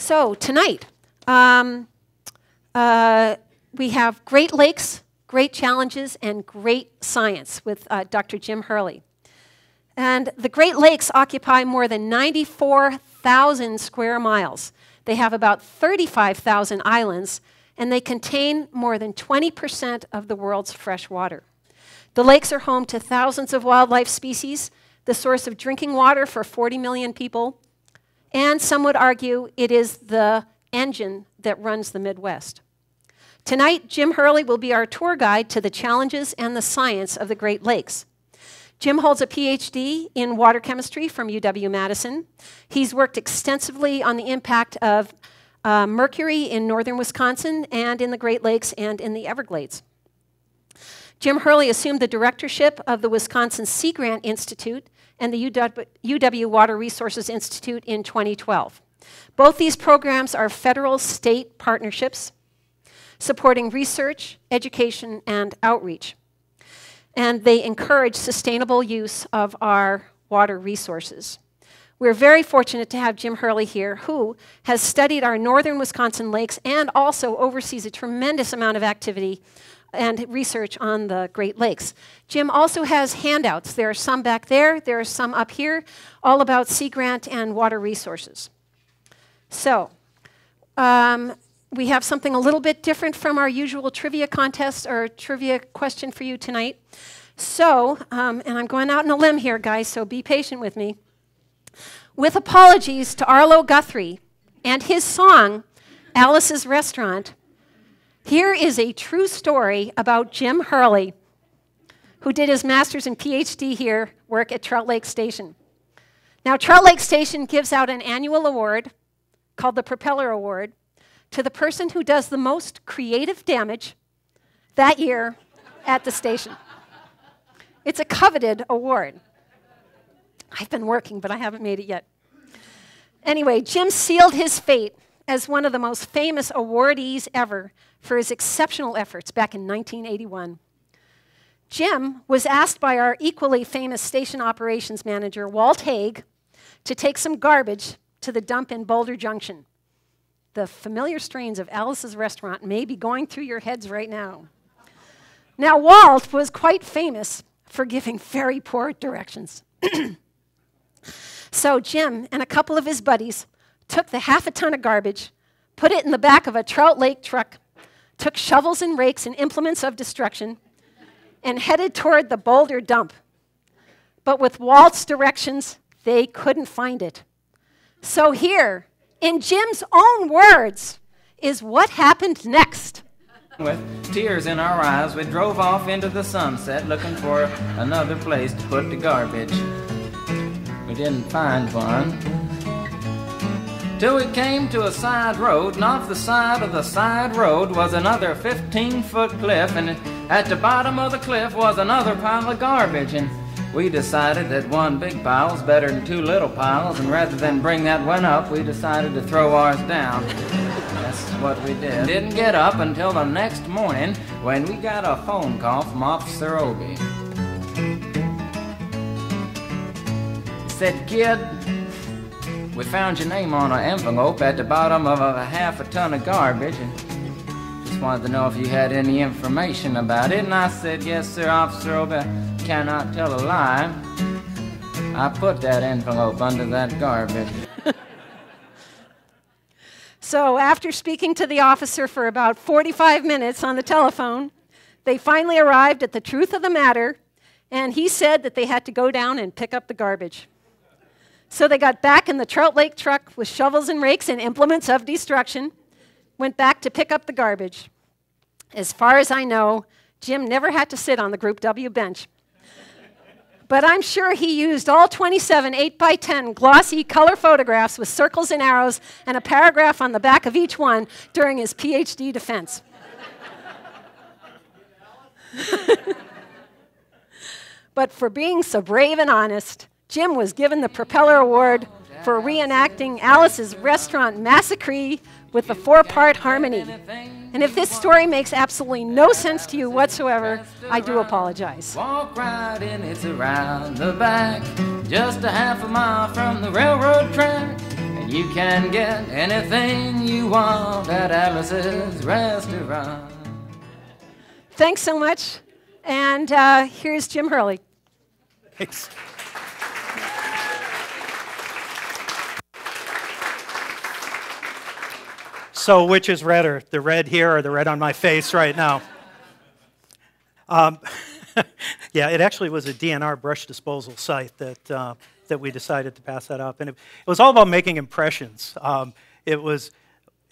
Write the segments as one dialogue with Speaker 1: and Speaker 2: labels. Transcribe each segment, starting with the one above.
Speaker 1: So tonight, um, uh, we have Great Lakes, great challenges, and great science with uh, Dr. Jim Hurley. And the Great Lakes occupy more than 94,000 square miles. They have about 35,000 islands, and they contain more than 20% of the world's fresh water. The lakes are home to thousands of wildlife species, the source of drinking water for 40 million people, and some would argue it is the engine that runs the Midwest. Tonight, Jim Hurley will be our tour guide to the challenges and the science of the Great Lakes. Jim holds a PhD in water chemistry from UW Madison. He's worked extensively on the impact of uh, mercury in northern Wisconsin and in the Great Lakes and in the Everglades. Jim Hurley assumed the directorship of the Wisconsin Sea Grant Institute and the UW, Water Resources Institute in 2012. Both these programs are federal state partnerships supporting research, education, and outreach. And they encourage sustainable use of our water resources. We're very fortunate to have Jim Hurley here, who has studied our northern Wisconsin lakes and also oversees a tremendous amount of activity and research on the Great Lakes. Jim also has handouts. There are some back there, there are some up here, all about Sea Grant and water resources. So, um, we have something a little bit different from our usual trivia contest or trivia question for you tonight. So, um, and I'm going out on a limb here, guys, so be patient with me. With apologies to Arlo Guthrie and his song, Alice's Restaurant, here is a true story about Jim Hurley, who did his master's and PhD here work at Trout Lake Station. Now, Trout Lake Station gives out an annual award called the Propeller Award to the person who does the most creative damage that year at the station. It's a coveted award. I've been working, but I haven't made it yet. Anyway, Jim sealed his fate as one of the most famous awardees ever for his exceptional efforts back in 1981. Jim was asked by our equally famous station operations manager, Walt Haig, to take some garbage to the dump in Boulder Junction. The familiar strains of Alice's restaurant may be going through your heads right now. Now, Walt was quite famous for giving very poor directions. so, Jim and a couple of his buddies took the half a ton of garbage, put it in the back of a Trout Lake truck, took shovels and rakes and implements of destruction, and headed toward the boulder dump. But with Walt's directions, they couldn't find it. So, here, in Jim's own words, is what happened next.
Speaker 2: With tears in our eyes, we drove off into the sunset looking for another place to put the garbage. We didn't find one till we came to a side road, and off the side of the side road was another 15 foot cliff, and at the bottom of the cliff was another pile of garbage. And we decided that one big pile was better than two little piles, and rather than bring that one up, we decided to throw ours down. That's what we did. Didn't get up until the next morning when we got a phone call from Officer Obie. He said, Kid, we found your name on an envelope at the bottom of a half a ton of garbage and just wanted to know if you had any information about it. And I said, Yes, sir, Officer Obie, cannot tell a lie. I put that envelope under that garbage.
Speaker 1: so, after speaking to the officer for about 45 minutes on the telephone, they finally arrived at the truth of the matter, and he said that they had to go down and pick up the garbage. So they got back in the Trout Lake truck with shovels and rakes and implements of destruction, went back to pick up the garbage. As far as I know, Jim never had to sit on the Group W bench. But I'm sure he used all 27 8 by 10 glossy color photographs with circles and arrows and a paragraph on the back of each one during his PhD defense. but for being so brave and honest, Jim was given the Propeller Award for reenacting Alice's restaurant massacre with the four part harmony. And if this story makes absolutely no sense to you whatsoever, I do apologize.
Speaker 2: Walk right in, it's around the back, just a half a mile from the railroad track. And and you can get anything you want at Alice's restaurant.
Speaker 1: Thanks so much. And uh, here's Jim Hurley.
Speaker 3: Thanks. So, which is redder, the red here or the red on my face right now? Um, yeah, it actually was a DNR brush disposal site that, uh, that we decided to pass that up. And it, it was all about making impressions. Um, it, was,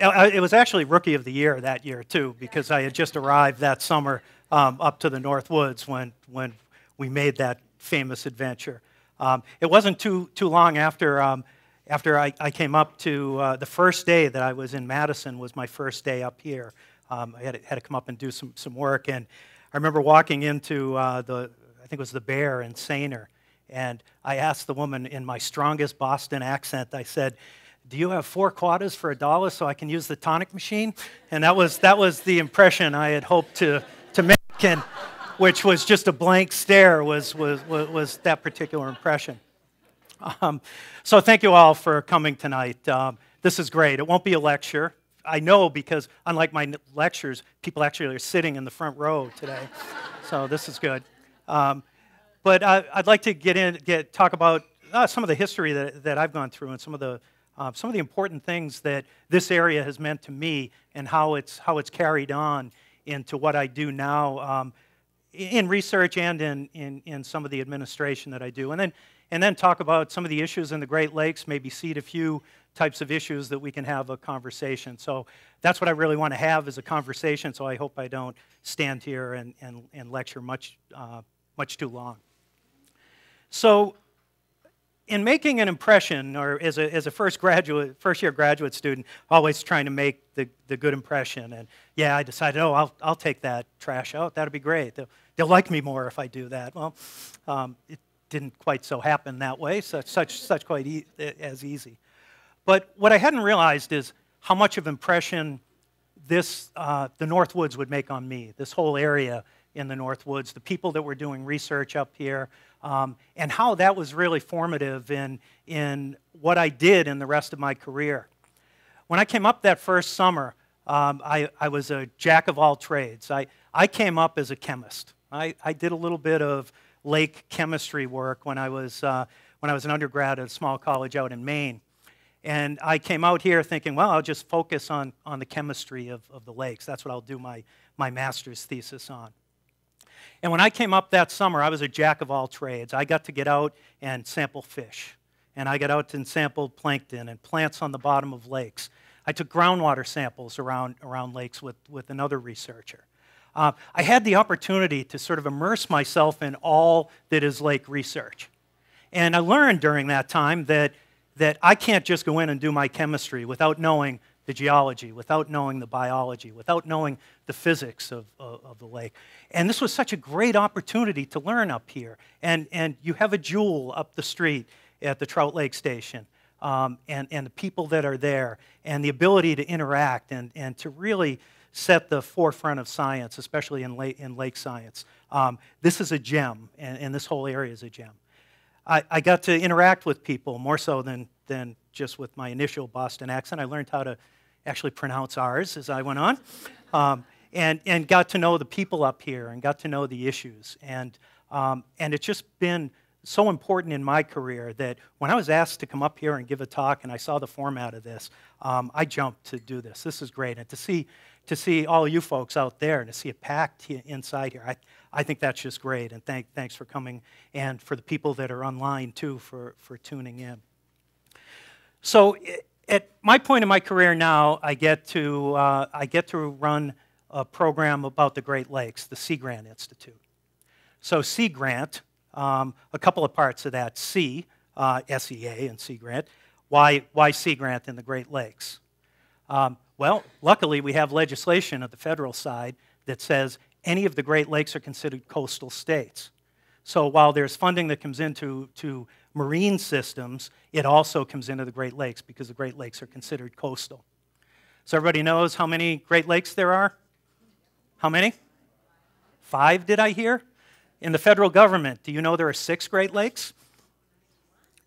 Speaker 3: uh, it was actually Rookie of the Year that year, too, because I had just arrived that summer um, up to the North Woods when, when we made that famous adventure. Um, it wasn't too, too long after um, after I, I came up to uh, the first day that I was in Madison was my first day up here. Um, I had to, had to come up and do some, some work. And I remember walking into uh, the, I think it was the Bear in Sayner. And I asked the woman in my strongest Boston accent, I said, do you have four quarters for a dollar so I can use the tonic machine? And that was, that was the impression I had hoped to, to make, and, which was just a blank stare was, was, was, was that particular impression. Um, so thank you all for coming tonight. Um, this is great. It won't be a lecture. I know because unlike my lectures, people actually are sitting in the front row today. so this is good. Um, but I, would like to get in, get talk about uh, some of the history that, that I've gone through and some of the uh, some of the important things that this area has meant to me and how it's how it's carried on into what I do now um, in research and in, in in some of the administration that I do. And then and then talk about some of the issues in the Great Lakes, maybe seed a few types of issues that we can have a conversation. So that's what I really want to have is a conversation, so I hope I don't stand here and, and, and lecture much, uh, much too long. So in making an impression, or as a, as a first graduate, first year graduate student, always trying to make the, the good impression. And yeah, I decided, oh, I'll, I'll take that trash out. That'll be great. They'll, they'll like me more if I do that. Well, um, it didn't quite so happen that way, such, such, such quite e as easy. But what I hadn't realized is how much of impression this, uh, the North Woods would make on me, this whole area in the North Woods, the people that were doing research up here, um, and how that was really formative in, in what I did in the rest of my career. When I came up that first summer, um, I, I, was a jack of all trades. I, I came up as a chemist. I, I did a little bit of lake chemistry work when I was, uh, when I was an undergrad at a small college out in Maine. And I came out here thinking, well, I'll just focus on, on the chemistry of, of the lakes. That's what I'll do my, my master's thesis on. And when I came up that summer, I was a jack of all trades. I got to get out and sample fish. And I got out and sampled plankton and plants on the bottom of lakes. I took groundwater samples around, around lakes with, with another researcher. Uh, I had the opportunity to sort of immerse myself in all that is lake research. And I learned during that time that, that I can't just go in and do my chemistry without knowing the geology, without knowing the biology, without knowing the physics of, of, of, the lake. And this was such a great opportunity to learn up here. And, and you have a jewel up the street at the Trout Lake Station. Um, and, and the people that are there, and the ability to interact and, and to really set the forefront of science, especially in lake, in lake science. Um, this is a gem, and, and, this whole area is a gem. I, I, got to interact with people more so than, than just with my initial Boston accent. I learned how to actually pronounce ours as I went on, um, and, and got to know the people up here and got to know the issues. And, um, and it's just been so important in my career that when I was asked to come up here and give a talk and I saw the format of this, um, I jumped to do this. This is great. And to see to see all you folks out there and to see it packed inside here. I, I think that's just great. And thank, thanks for coming and for the people that are online too for, for tuning in. So at my point in my career now, I get to, uh, I get to run a program about the Great Lakes, the Sea Grant Institute. So Sea Grant, um, a couple of parts of that. Sea, uh, SEA and Sea Grant. Why, why Sea Grant in the Great Lakes? Um, well, luckily, we have legislation at the federal side that says any of the Great Lakes are considered coastal states. So while there's funding that comes into to marine systems, it also comes into the Great Lakes because the Great Lakes are considered coastal. So everybody knows how many Great Lakes there are? How many? Five, did I hear? In the federal government, do you know there are six Great Lakes?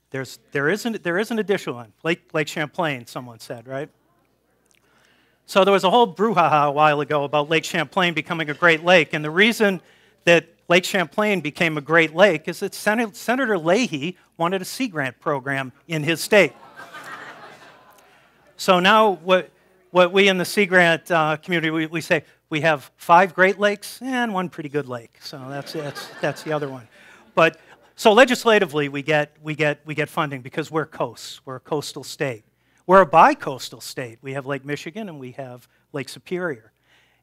Speaker 3: There's, there, isn't, there is an additional one, Lake, Lake Champlain, someone said, right? So there was a whole brouhaha a while ago about Lake Champlain becoming a Great Lake, and the reason that Lake Champlain became a Great Lake is that Sen- Senator Leahy wanted a Sea Grant program in his state. so now what, what we in the Sea Grant uh, community, we, we say, we have five Great Lakes and one pretty good lake. So that's, that's, that's the other one. But so legislatively, we get, we, get, we get funding because we're coasts. We're a coastal state. We're a bi-coastal state. We have Lake Michigan and we have Lake Superior.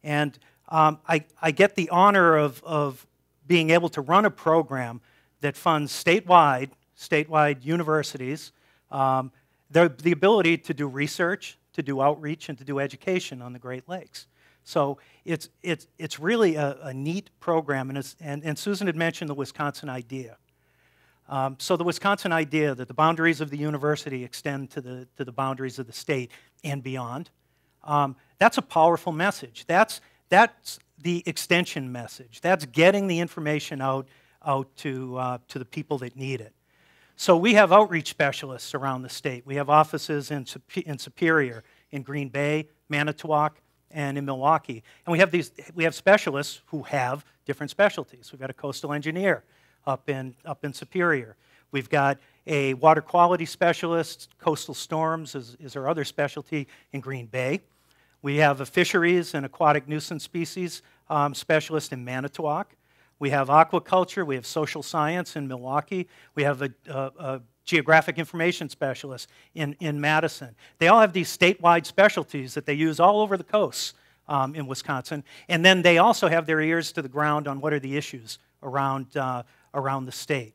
Speaker 3: And um, I, I get the honor of, of being able to run a program that funds statewide, statewide universities, um, the, the ability to do research, to do outreach, and to do education on the Great Lakes. So it's, it's, it's really a, a neat program, and, and, and, Susan had mentioned the Wisconsin idea. Um, so the Wisconsin idea that the boundaries of the university extend to the, to the boundaries of the state and beyond, um, that's a powerful message. That's, that's the extension message. That's getting the information out, out to, uh, to the people that need it. So we have outreach specialists around the state. We have offices in, in Superior, in Green Bay, Manitowoc, and in Milwaukee. And we have, these, we have specialists who have different specialties. We've got a coastal engineer up in, up in Superior. We've got a water quality specialist, coastal storms is, is our other specialty in Green Bay. We have a fisheries and aquatic nuisance species um, specialist in Manitowoc. We have aquaculture, we have social science in Milwaukee. We have a, a, a geographic information specialist in, in Madison. They all have these statewide specialties that they use all over the coast um, in Wisconsin. And then they also have their ears to the ground on what are the issues around, uh, around the state.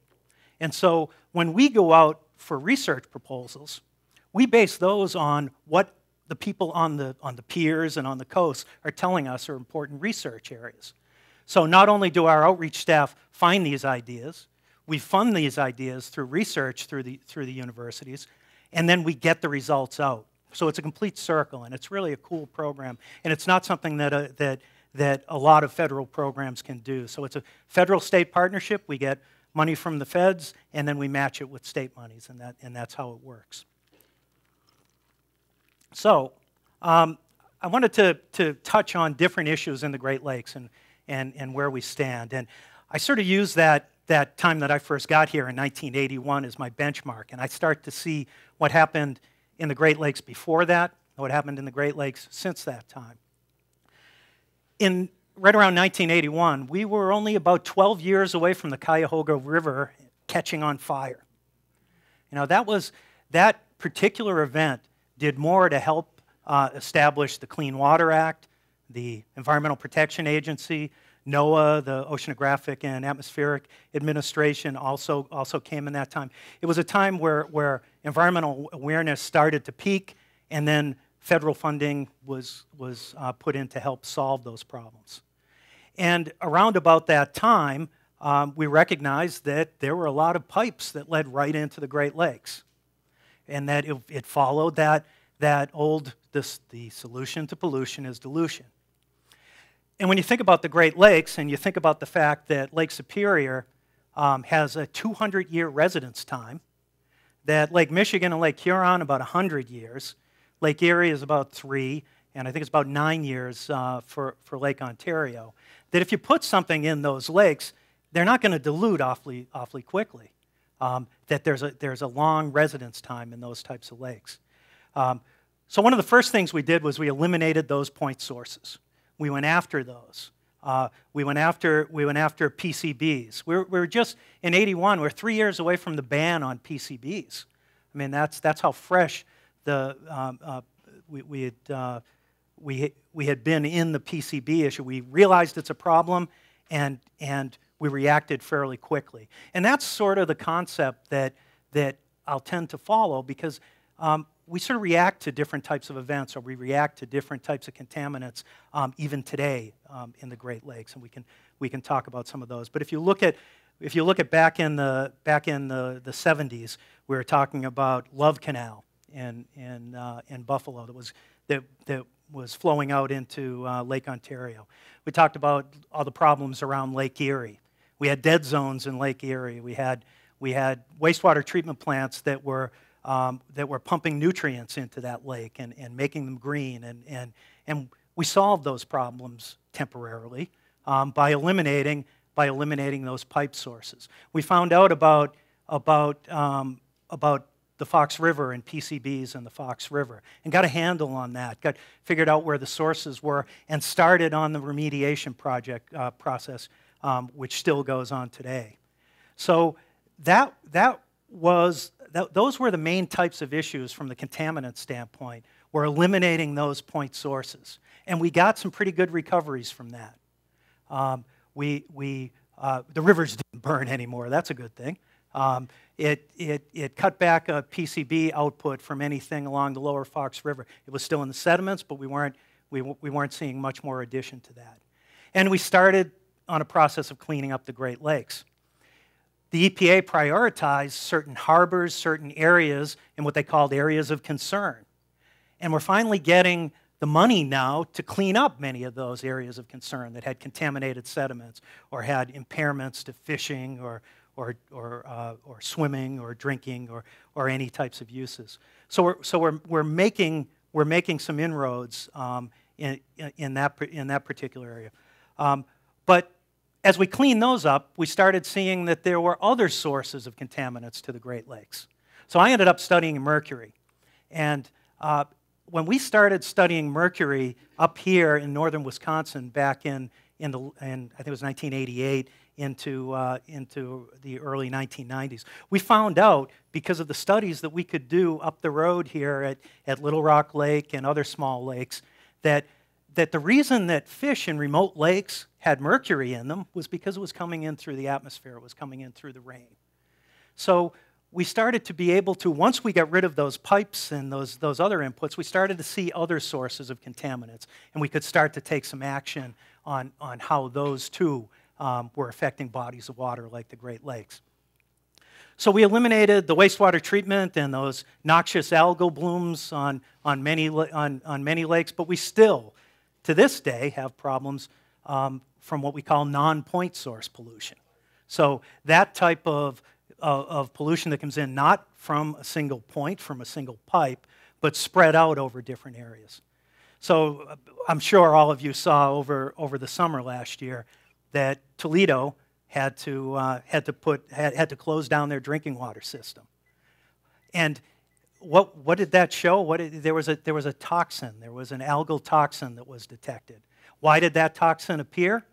Speaker 3: And so when we go out for research proposals, we base those on what the people on the, on the piers and on the coast are telling us are important research areas. So not only do our outreach staff find these ideas, we fund these ideas through research through the, through the universities, and then we get the results out. So it's a complete circle, and it's really a cool program. And it's not something that, uh, that, that a lot of federal programs can do. So it's a federal state partnership. We get money from the feds, and then we match it with state monies, and, that, and that's how it works. So um, I wanted to, to touch on different issues in the Great Lakes and, and, and where we stand. And I sort of use that that time that I first got here in 1981 as my benchmark, and I start to see what happened in the Great Lakes before that, what happened in the Great Lakes since that time. In right around 1981, we were only about 12 years away from the Cuyahoga River catching on fire. You know, that was that particular event did more to help uh, establish the Clean Water Act, the Environmental Protection Agency, NOAA, the Oceanographic and Atmospheric Administration, also, also came in that time. It was a time where, where environmental awareness started to peak, and then federal funding was, was uh, put in to help solve those problems. And around about that time, um, we recognized that there were a lot of pipes that led right into the Great Lakes, and that it, it followed that, that old this, the solution to pollution is dilution. And when you think about the Great Lakes and you think about the fact that Lake Superior um, has a 200 year residence time, that Lake Michigan and Lake Huron about 100 years, Lake Erie is about three, and I think it's about nine years uh, for, for Lake Ontario, that if you put something in those lakes, they're not going to dilute awfully, awfully quickly. Um, that there's a, there's a long residence time in those types of lakes. Um, so, one of the first things we did was we eliminated those point sources we went after those. Uh, we, went after, we went after PCBs. We were, we were just in 81, we we're three years away from the ban on PCBs. I mean, that's, that's how fresh the, um, uh, we, we, had, uh, we, we had been in the PCB issue. We realized it's a problem and, and we reacted fairly quickly. And that's sort of the concept that, that I'll tend to follow because um, we sort of react to different types of events or we react to different types of contaminants um, even today um, in the Great Lakes, and we can, we can talk about some of those. But if you look at, if you look at back in the, back in the, the 70s, we were talking about Love Canal in, in, uh, in Buffalo that was, that, that was flowing out into uh, Lake Ontario. We talked about all the problems around Lake Erie. We had dead zones in Lake Erie. We had we had wastewater treatment plants that were, um, that were pumping nutrients into that lake and, and making them green. And, and, and we solved those problems temporarily um, by, eliminating, by eliminating those pipe sources. We found out about, about, um, about the Fox River and PCBs in the Fox River and got a handle on that, got figured out where the sources were, and started on the remediation project uh, process, um, which still goes on today. So that, that was, that, those were the main types of issues from the contaminant standpoint, We're eliminating those point sources. And we got some pretty good recoveries from that. Um, we, we, uh, the rivers didn't burn anymore. That's a good thing. Um, it, it, it cut back a PCB output from anything along the lower Fox River. It was still in the sediments, but we weren't, we, we weren't seeing much more addition to that. And we started on a process of cleaning up the Great Lakes. The EPA prioritized certain harbors, certain areas, in what they called areas of concern. And we're finally getting the money now to clean up many of those areas of concern that had contaminated sediments or had impairments to fishing or, or, or, uh, or swimming or drinking or, or any types of uses. So we're, so we're, we're, making, we're making some inroads um, in, in, that, in that particular area. Um, but as we cleaned those up, we started seeing that there were other sources of contaminants to the Great Lakes. So I ended up studying mercury. And uh, when we started studying mercury up here in northern Wisconsin back in, in, the, in I think it was 1988 into, uh, into the early 1990s, we found out because of the studies that we could do up the road here at, at Little Rock Lake and other small lakes that, that the reason that fish in remote lakes had mercury in them was because it was coming in through the atmosphere, it was coming in through the rain. So we started to be able to, once we got rid of those pipes and those, those other inputs, we started to see other sources of contaminants. And we could start to take some action on, on how those too um, were affecting bodies of water like the Great Lakes. So we eliminated the wastewater treatment and those noxious algal blooms on, on, many, on, on many lakes, but we still, to this day, have problems um, from what we call non-point source pollution. So that type of, of, of pollution that comes in not from a single point, from a single pipe, but spread out over different areas. So uh, I'm sure all of you saw over, over the summer last year that Toledo had to, uh, had to, put, had, had to close down their drinking water system. And what, what did that show? What did, there, was a, there was a toxin, there was an algal toxin that was detected. Why did that toxin appear?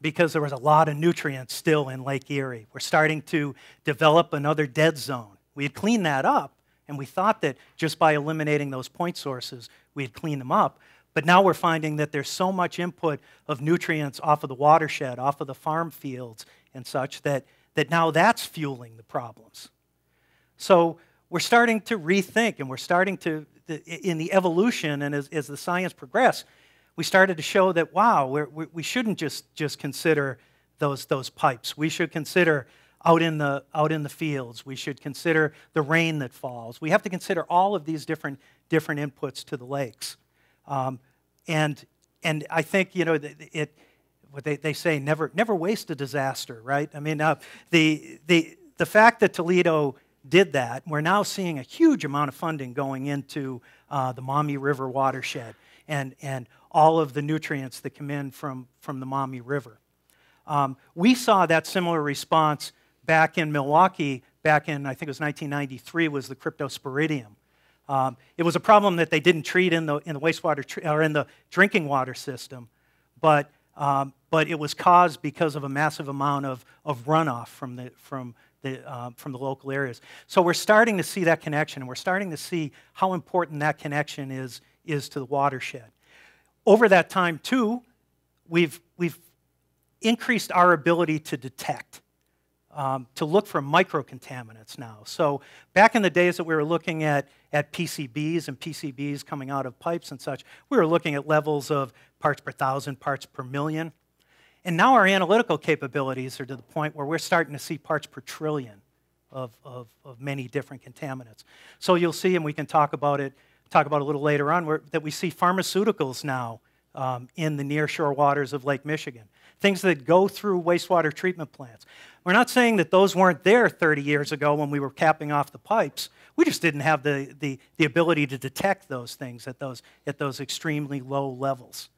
Speaker 3: because there was a lot of nutrients still in Lake Erie. We're starting to develop another dead zone. We had cleaned that up, and we thought that just by eliminating those point sources, we had cleaned them up. But now we're finding that there's so much input of nutrients off of the watershed, off of the farm fields, and such that, that now that's fueling the problems. So we're starting to rethink, and we're starting to, in the evolution and as, as the science progresses, we started to show that, wow, we're, we should not just, just consider those, those pipes. We should consider out in, the, out in the fields. We should consider the rain that falls. We have to consider all of these different, different inputs to the lakes. Um, and, and I think, you know, it, what they, they say, never, never waste a disaster, right? I mean, uh, the, the, the fact that Toledo did that, we're now seeing a huge amount of funding going into uh, the Maumee River watershed and, and all of the nutrients that come in from, from the Maumee River. Um, we saw that similar response back in Milwaukee, back in, I think it was 1993, was the cryptosporidium. Um, it was a problem that they didn't treat in the, in the wastewater or in the drinking water system, but, um, but it was caused because of a massive amount of, of runoff from the, from, the, uh, from the local areas. So we're starting to see that connection, and we're starting to see how important that connection is, is to the watershed over that time, too, we've, we've increased our ability to detect, um, to look for microcontaminants now. So, back in the days that we were looking at, at PCBs and PCBs coming out of pipes and such, we were looking at levels of parts per thousand, parts per million. And now our analytical capabilities are to the point where we're starting to see parts per trillion of, of, of many different contaminants. So, you'll see, and we can talk about it talk about it a little later on, where, that we see pharmaceuticals now um, in the nearshore waters of Lake Michigan, things that go through wastewater treatment plants. We're not saying that those weren't there 30 years ago when we were capping off the pipes. We just didn't have the, the, the ability to detect those things at those, at those extremely low levels.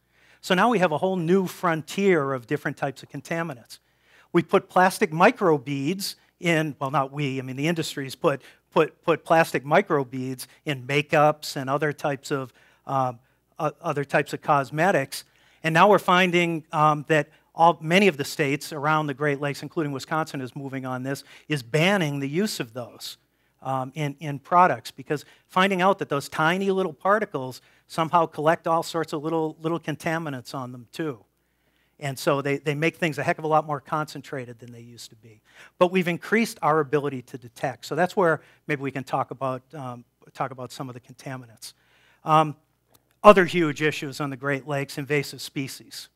Speaker 3: So now we have a whole new frontier of different types of contaminants. We put plastic microbeads in, well, not we, I mean, the industries put, put, put plastic microbeads in makeups and other types of, uh, other types of cosmetics. And now we're finding um, that all, many of the states around the Great Lakes, including Wisconsin, is moving on this, is banning the use of those um, in, in products because finding out that those tiny little particles somehow collect all sorts of little, little contaminants on them too. And so they, they make things a heck of a lot more concentrated than they used to be. But we've increased our ability to detect. So that's where maybe we can talk about, um, talk about some of the contaminants. Um, other huge issues on the Great Lakes invasive species.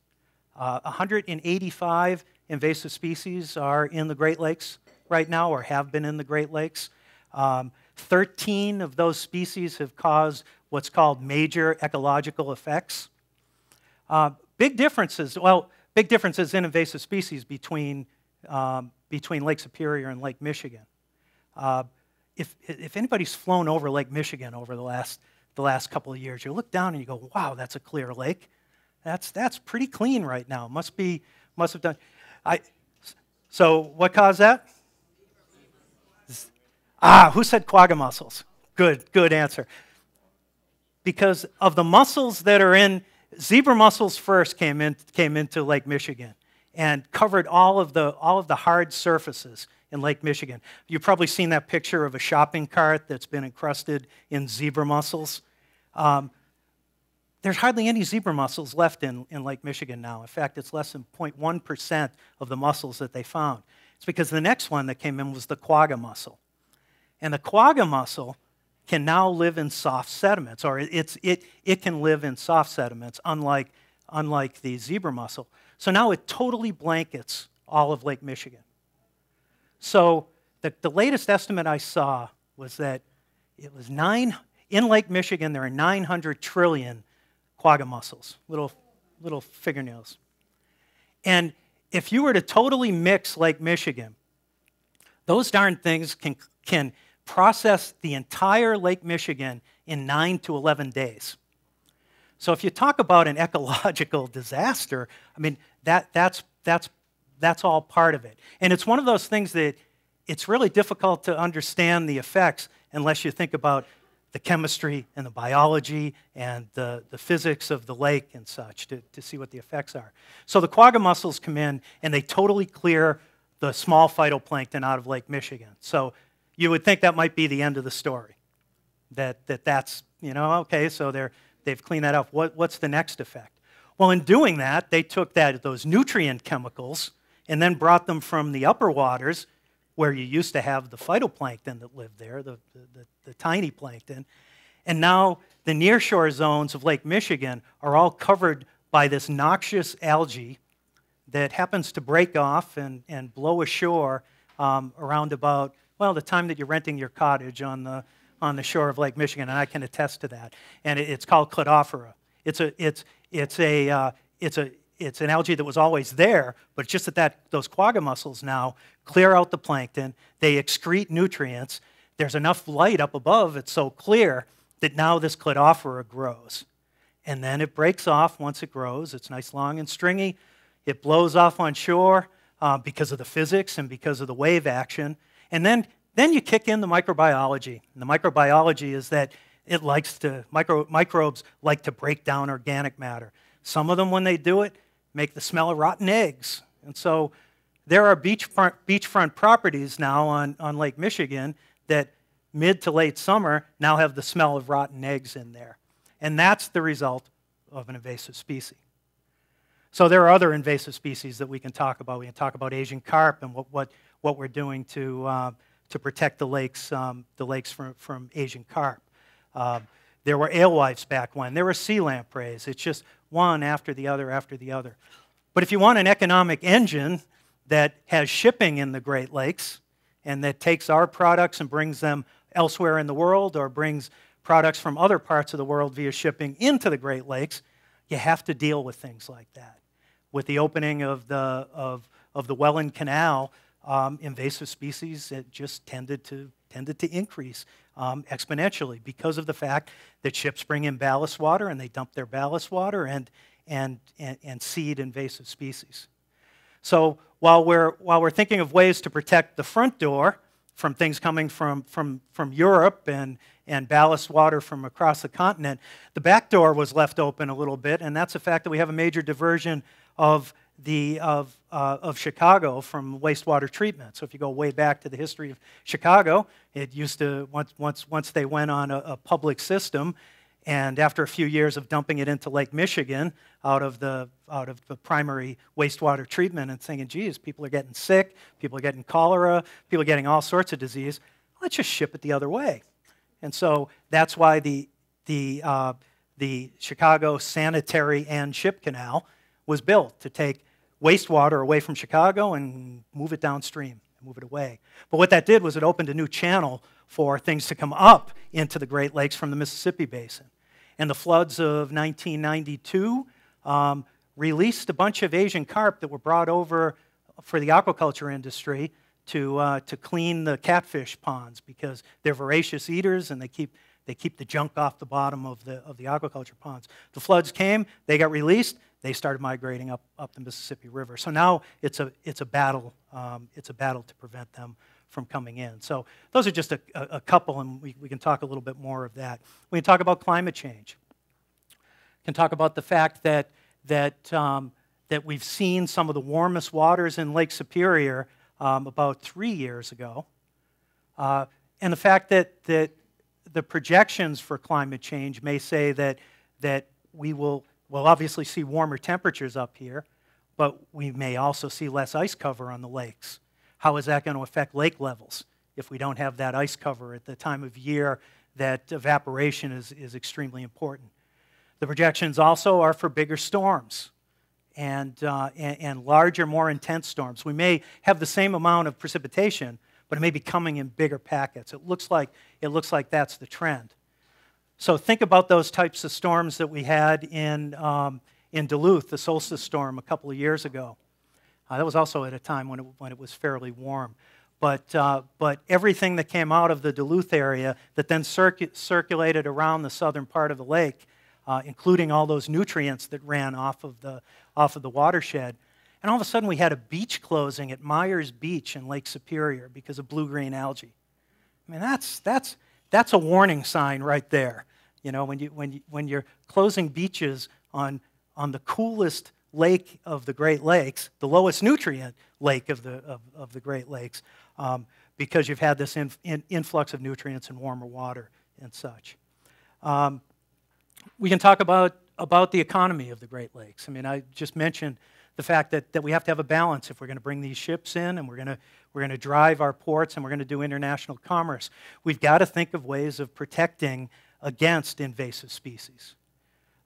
Speaker 3: Uh, 185 invasive species are in the Great Lakes right now or have been in the Great Lakes. Um, 13 of those species have caused what's called major ecological effects. Uh, big differences, well, big differences in invasive species between, um, between Lake Superior and Lake Michigan. Uh, if, if anybody's flown over Lake Michigan over the last, the last couple of years, you look down and you go, wow, that's a clear lake. That's, that's pretty clean right now. Must be, must have done. I, so what caused that? Ah, who said quagga mussels? Good, good answer. Because of the mussels that are in, zebra mussels first came, in, came into Lake Michigan and covered all of, the, all of the hard surfaces in Lake Michigan. You've probably seen that picture of a shopping cart that's been encrusted in zebra mussels. Um, there's hardly any zebra mussels left in, in Lake Michigan now. In fact, it's less than 0.1% of the mussels that they found. It's because the next one that came in was the quagga mussel. And the quagga mussel can now live in soft sediments, or it's, it, it can live in soft sediments, unlike, unlike the zebra mussel. So now it totally blankets all of Lake Michigan. So the, the latest estimate I saw was that it was nine, in Lake Michigan, there are 900 trillion quagga mussels, little, little fingernails. And if you were to totally mix Lake Michigan, those darn things can, can process the entire Lake Michigan in 9 to 11 days. So if you talk about an ecological disaster, I mean, that, that's, that's, that's all part of it. And it's one of those things that it's really difficult to understand the effects unless you think about the chemistry and the biology and the, the physics of the lake and such to, to see what the effects are. So the quagga mussels come in and they totally clear the small phytoplankton out of Lake Michigan. So you would think that might be the end of the story. That, that that's, you know, okay, so they're, they've cleaned that up. What, what's the next effect? Well, in doing that, they took that, those nutrient chemicals and then brought them from the upper waters where you used to have the phytoplankton that lived there, the, the, the, tiny plankton. And now the nearshore zones of Lake Michigan are all covered by this noxious algae that happens to break off and, and blow ashore um, around about well, the time that you're renting your cottage on the, on the shore of Lake Michigan, and I can attest to that. And it, it's called Cladophora. It's, a, it's, it's, a, uh, it's, a, it's an algae that was always there, but just that, that those quagga mussels now clear out the plankton, they excrete nutrients. There's enough light up above, it's so clear that now this Cladophora grows. And then it breaks off once it grows. It's nice, long, and stringy. It blows off on shore uh, because of the physics and because of the wave action. And then, then you kick in the microbiology. And the microbiology is that it likes to, micro, microbes like to break down organic matter. Some of them, when they do it, make the smell of rotten eggs. And so there are beachfront, beachfront properties now on, on Lake Michigan that mid to late summer now have the smell of rotten eggs in there. And that's the result of an invasive species. So there are other invasive species that we can talk about. We can talk about Asian carp and what, what, what we're doing to, uh, to protect the lakes, um, the lakes from, from Asian carp. Uh, there were alewives back when. There were sea lampreys. It's just one after the other after the other. But if you want an economic engine that has shipping in the Great Lakes and that takes our products and brings them elsewhere in the world or brings products from other parts of the world via shipping into the Great Lakes, you have to deal with things like that. With the opening of the, of, of the Welland Canal, um, invasive species it just tended to, tended to increase um, exponentially because of the fact that ships bring in ballast water and they dump their ballast water and, and, and, and seed invasive species. So while we're, while we're thinking of ways to protect the front door from things coming from, from, from Europe and, and ballast water from across the continent, the back door was left open a little bit, and that's the fact that we have a major diversion of, the, of, uh, of Chicago from wastewater treatment. So if you go way back to the history of Chicago, it used to, once, once, once they went on a, a public system, and after a few years of dumping it into Lake Michigan out of the, out of the primary wastewater treatment and thinking, geez, people are getting sick, people are getting cholera, people are getting all sorts of disease, let's just ship it the other way. And so that's why the, the, uh, the Chicago Sanitary and Ship Canal was built to take wastewater away from Chicago and move it downstream, move it away. But what that did was it opened a new channel for things to come up into the Great Lakes from the Mississippi Basin. And the floods of 1992 um, released a bunch of Asian carp that were brought over for the aquaculture industry to, uh, to clean the catfish ponds because they're voracious eaters and they keep, they keep the junk off the bottom of the, of the aquaculture ponds. The floods came, they got released, they started migrating up, up the Mississippi River. So now it's a, it's a battle. Um, it's a battle to prevent them from coming in. So those are just a, a, a couple, and we, we can talk a little bit more of that. We can talk about climate change. We can talk about the fact that, that, um, that we've seen some of the warmest waters in Lake Superior um, about three years ago. Uh, and the fact that, that the projections for climate change may say that, that we will will obviously see warmer temperatures up here, but we may also see less ice cover on the lakes. How is that going to affect lake levels if we don't have that ice cover at the time of year that evaporation is, is extremely important? The projections also are for bigger storms and, uh, and, and larger, more intense storms. We may have the same amount of precipitation, but it may be coming in bigger packets. It looks like, it looks like that's the trend. So think about those types of storms that we had in, um, in Duluth, the solstice storm a couple of years ago. Uh, that was also at a time when it, when it was fairly warm. But, uh, but everything that came out of the Duluth area that then circu- circulated around the southern part of the lake, uh, including all those nutrients that ran off of, the, off of the watershed. And all of a sudden, we had a beach closing at Meyers Beach in Lake Superior because of blue green algae. I mean, that's, that's, that's a warning sign right there. You know, when, you, when, you, when you're closing beaches on, on the coolest lake of the Great Lakes, the lowest nutrient lake of the, of, of the Great Lakes, um, because you've had this in, in, influx of nutrients and warmer water and such. Um, we can talk about, about the economy of the Great Lakes. I mean, I just mentioned the fact that, that we have to have a balance if we're going to bring these ships in and we're going to, we're going to drive our ports and we're going to do international commerce. We've got to think of ways of protecting against invasive species.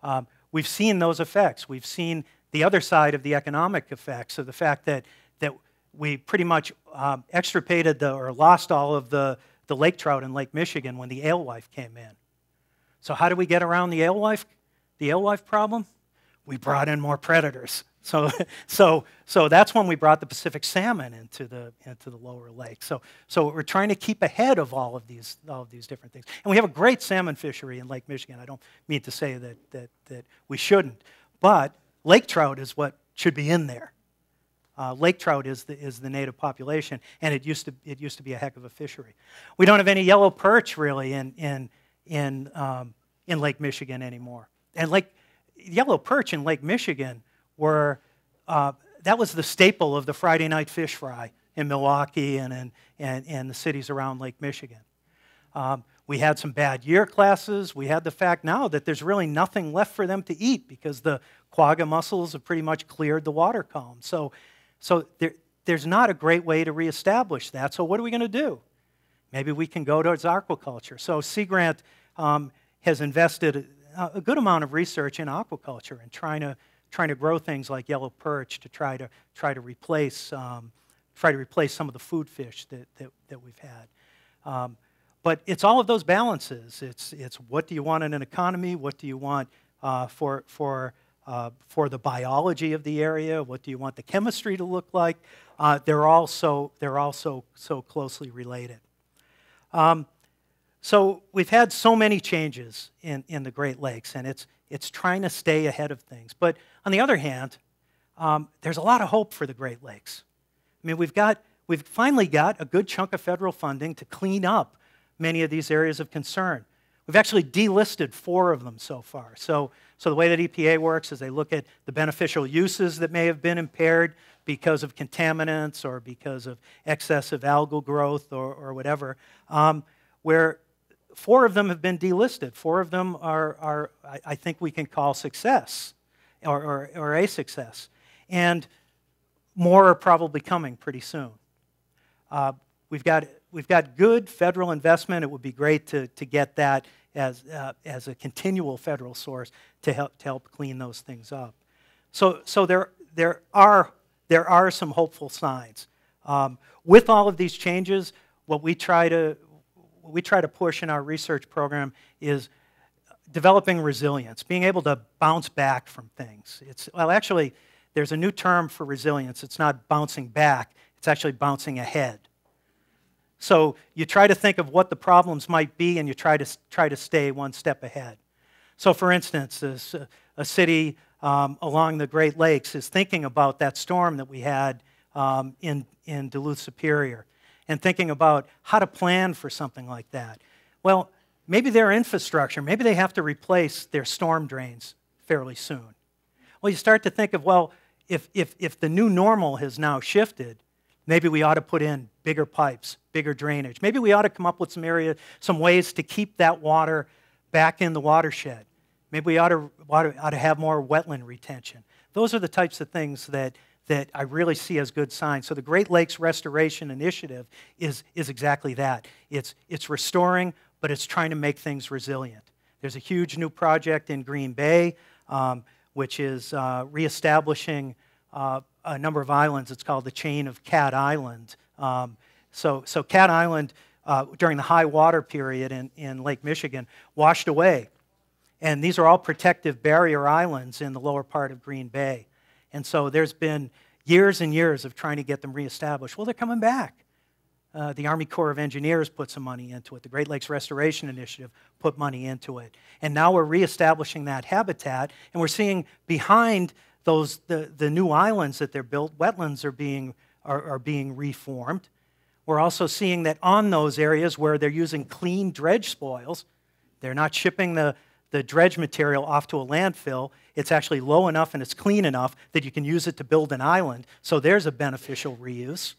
Speaker 3: Um, we've seen those effects. We've seen the other side of the economic effects of the fact that, that we pretty much um, extirpated the, or lost all of the, the lake trout in Lake Michigan when the alewife came in. So, how do we get around the alewife, the alewife problem? We brought in more predators. So, so, so that's when we brought the Pacific salmon into the, into the lower lake. So, so we're trying to keep ahead of all of, these, all of these different things. And we have a great salmon fishery in Lake Michigan. I don't mean to say that, that, that we shouldn't, but lake trout is what should be in there. Uh, lake trout is the, is the native population, and it used, to, it used to be a heck of a fishery. We don't have any yellow perch really in, in, in, um, in Lake Michigan anymore. And Lake, yellow perch in Lake Michigan were, uh, that was the staple of the Friday night fish fry in Milwaukee and in and, and the cities around Lake Michigan. Um, we had some bad year classes. We had the fact now that there's really nothing left for them to eat because the quagga mussels have pretty much cleared the water column. So, so there, there's not a great way to reestablish that. So what are we going to do? Maybe we can go towards aquaculture. So Sea Grant um, has invested a, a good amount of research in aquaculture and trying to trying to grow things like yellow perch to try to try to replace um, try to replace some of the food fish that, that, that we've had. Um, but it's all of those balances. It's, it's what do you want in an economy? What do you want uh, for, for, uh, for the biology of the area. What do you want the chemistry to look like? Uh, they're all so, they're all so, so closely related. Um, so we've had so many changes in, in the Great Lakes, and it's, it's trying to stay ahead of things. But on the other hand, um, there's a lot of hope for the Great Lakes. I mean, we've, got, we've finally got a good chunk of federal funding to clean up many of these areas of concern. We've actually delisted four of them so far. So, so the way that EPA works is they look at the beneficial uses that may have been impaired because of contaminants or because of excessive algal growth or, or whatever, um, where four of them have been delisted. Four of them are, are I, think we can call success or, or, or a success. And more are probably coming pretty soon. Uh, we've, got, we've got good federal investment. It would be great to, to get that as, uh, as a continual federal source to help, to help clean those things up. So, so there, there, are, there are some hopeful signs. Um, with all of these changes, what we try to, what we try to push in our research program is developing resilience, being able to bounce back from things. It's, well, actually, there's a new term for resilience. It's not bouncing back, it's actually bouncing ahead. So you try to think of what the problems might be and you try to, try to stay one step ahead. So, for instance, this, uh, a city um, along the Great Lakes is thinking about that storm that we had um, in, in Duluth Superior and thinking about how to plan for something like that. Well, maybe their infrastructure, maybe they have to replace their storm drains fairly soon. Well, you start to think of, well, if, if, if the new normal has now shifted, maybe we ought to put in bigger pipes, bigger drainage. Maybe we ought to come up with some area, some ways to keep that water back in the watershed. Maybe we ought to, ought to, ought to have more wetland retention. Those are the types of things that, that I really see as good signs. So the Great Lakes Restoration Initiative is, is exactly that. It's, it's restoring, but it's trying to make things resilient. There's a huge new project in Green Bay. Um, which is uh, reestablishing uh, a number of islands. It's called the Chain of Cat Island. Um, so, so Cat Island, uh, during the high water period in, in Lake Michigan, washed away. And these are all protective barrier islands in the lower part of Green Bay. And so there's been years and years of trying to get them reestablished. Well, they're coming back. Uh, the Army Corps of Engineers put some money into it. The Great Lakes Restoration Initiative put money into it. And now we're reestablishing that habitat, and we're seeing behind those, the, the new islands that they're built, wetlands are being, are, are being reformed. We're also seeing that on those areas where they're using clean dredge spoils, they're not shipping the, the dredge material off to a landfill. It's actually low enough and it's clean enough that you can use it to build an island. So there's a beneficial reuse.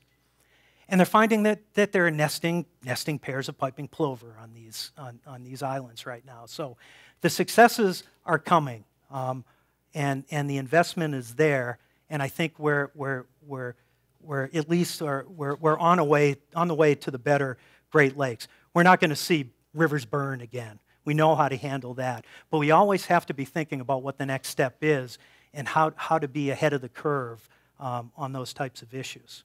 Speaker 3: And they're finding that, that there are nesting, nesting pairs of piping plover on these, on, on these islands right now. So the successes are coming, um, and, and the investment is there. And I think we're, we're, we're, we're at least we're, we're on, a way, on the way to the better Great Lakes. We're not going to see rivers burn again. We know how to handle that. But we always have to be thinking about what the next step is and how, how to be ahead of the curve um, on those types of issues.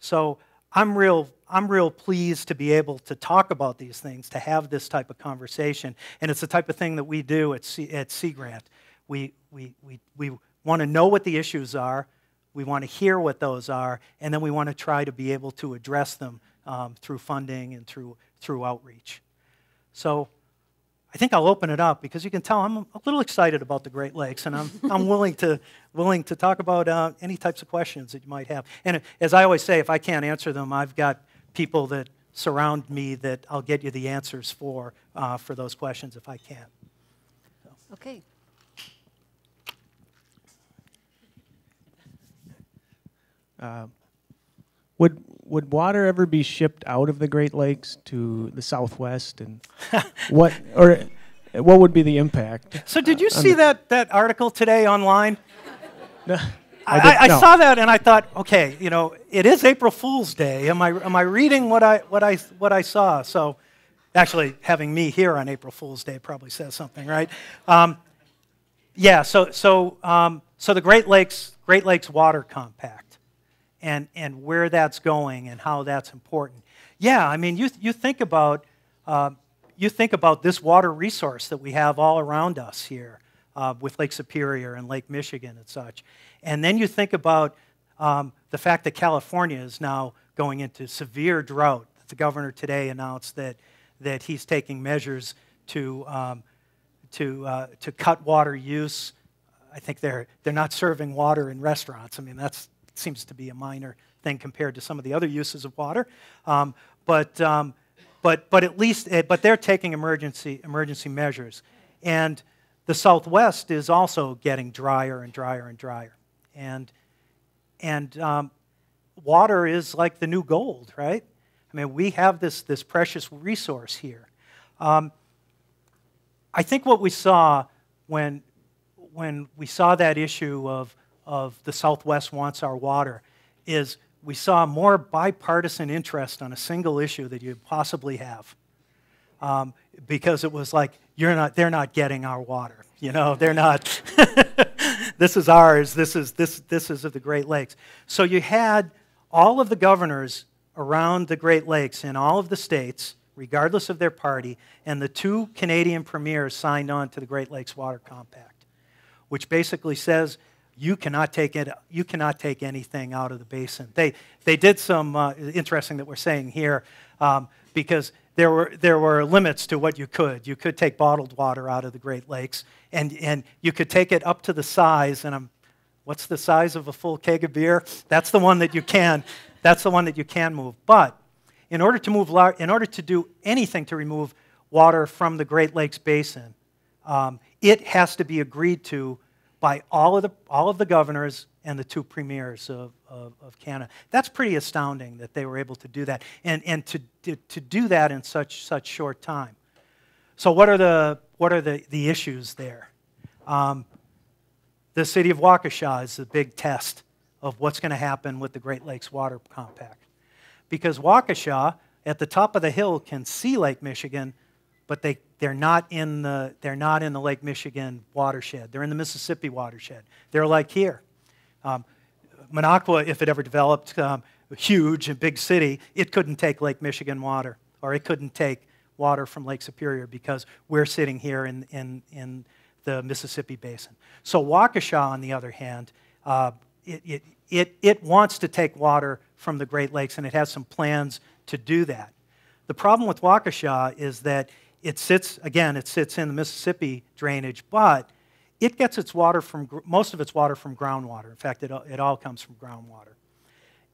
Speaker 3: So I'm real, I'm real pleased to be able to talk about these things, to have this type of conversation. And it's the type of thing that we do at, at Sea Grant. We, we, we, we want to know what the issues are, we want to hear what those are, and then we want to try to be able to address them um, through funding and through, through outreach. So I think I'll open it up because you can tell I'm a little excited about the Great Lakes, and I'm, I'm willing, to, willing to talk about uh, any types of questions that you might have. And as I always say, if I can't answer them, I've got people that surround me that I'll get you the answers for, uh, for those questions if I can.
Speaker 1: So. Okay.
Speaker 4: Uh, would would water ever be shipped out of the Great Lakes to the Southwest, and what or what would be the impact?
Speaker 3: So, did you see that that article today online?
Speaker 4: No,
Speaker 3: I, I, I no. saw that and I thought, okay, you know, it is April Fool's Day. Am I am I reading what I what I what I saw? So, actually, having me here on April Fool's Day probably says something, right? Um, yeah. So so um, so the Great Lakes Great Lakes Water Compact and, and where that's going and how that's important. Yeah, I mean, you, you, think about, uh, you think about this water resource that we have all around us here. uh, with Lake Superior and Lake Michigan and such. And then you think about um, the fact that California is now going into severe drought. The governor today announced that, that he's taking measures to, um, to, uh, to cut water use. I think they're, they're not serving water in restaurants. I mean, that seems to be a minor thing compared to some of the other uses of water. Um, but, um, but, but at least, eh, but they're taking emergency, emergency measures. And the Southwest is also getting drier and drier and drier. And, and um, water is like the new gold, right? I mean, we have this, this precious resource here. Um, I think what we saw when, when we saw that issue of, of the Southwest wants our water is we saw more bipartisan interest on a single issue that you possibly have. Um, because it was like, you're not, they're not getting our water. You know, they're not, this is ours, this is, this, this is of the Great Lakes. So you had all of the governors around the Great Lakes in all of the states, regardless of their party, and the two Canadian premiers signed on to the Great Lakes Water Compact, which basically says you cannot take it, you cannot take anything out of the basin. They, they did some uh, interesting that we're saying here um, because there were, there were limits to what you could. You could take bottled water out of the Great Lakes, and, and you could take it up to the size, and I'm, what's the size of a full keg of beer? That's the one that you can, that's the one that you can move. But in order to move, in order to do anything to remove water from the Great Lakes Basin, um, it has to be agreed to by all of the, all of the governors and the two premiers of, of, of, Canada. That's pretty astounding that they were able to do that and, and to, to, to do that in such, such short time. So, what are the, what are the, the issues there? Um, the city of Waukesha is the big test of what's going to happen with the Great Lakes Water Compact. Because Waukesha, at the top of the hill, can see Lake Michigan, but they, they're, not in the, they're not in the Lake Michigan watershed. They're in the Mississippi watershed. They're like here. Um, Minocqua, if it ever developed, um, huge and big city, it couldn't take Lake Michigan water, or it couldn't take water from Lake Superior because we're sitting here in, in, in the Mississippi basin. So Waukesha, on the other hand, uh, it, it, it, it wants to take water from the Great Lakes, and it has some plans to do that. The problem with Waukesha is that it sits, again, it sits in the Mississippi drainage, but it gets its water from, most of its water from groundwater. In fact, it, it all comes from groundwater.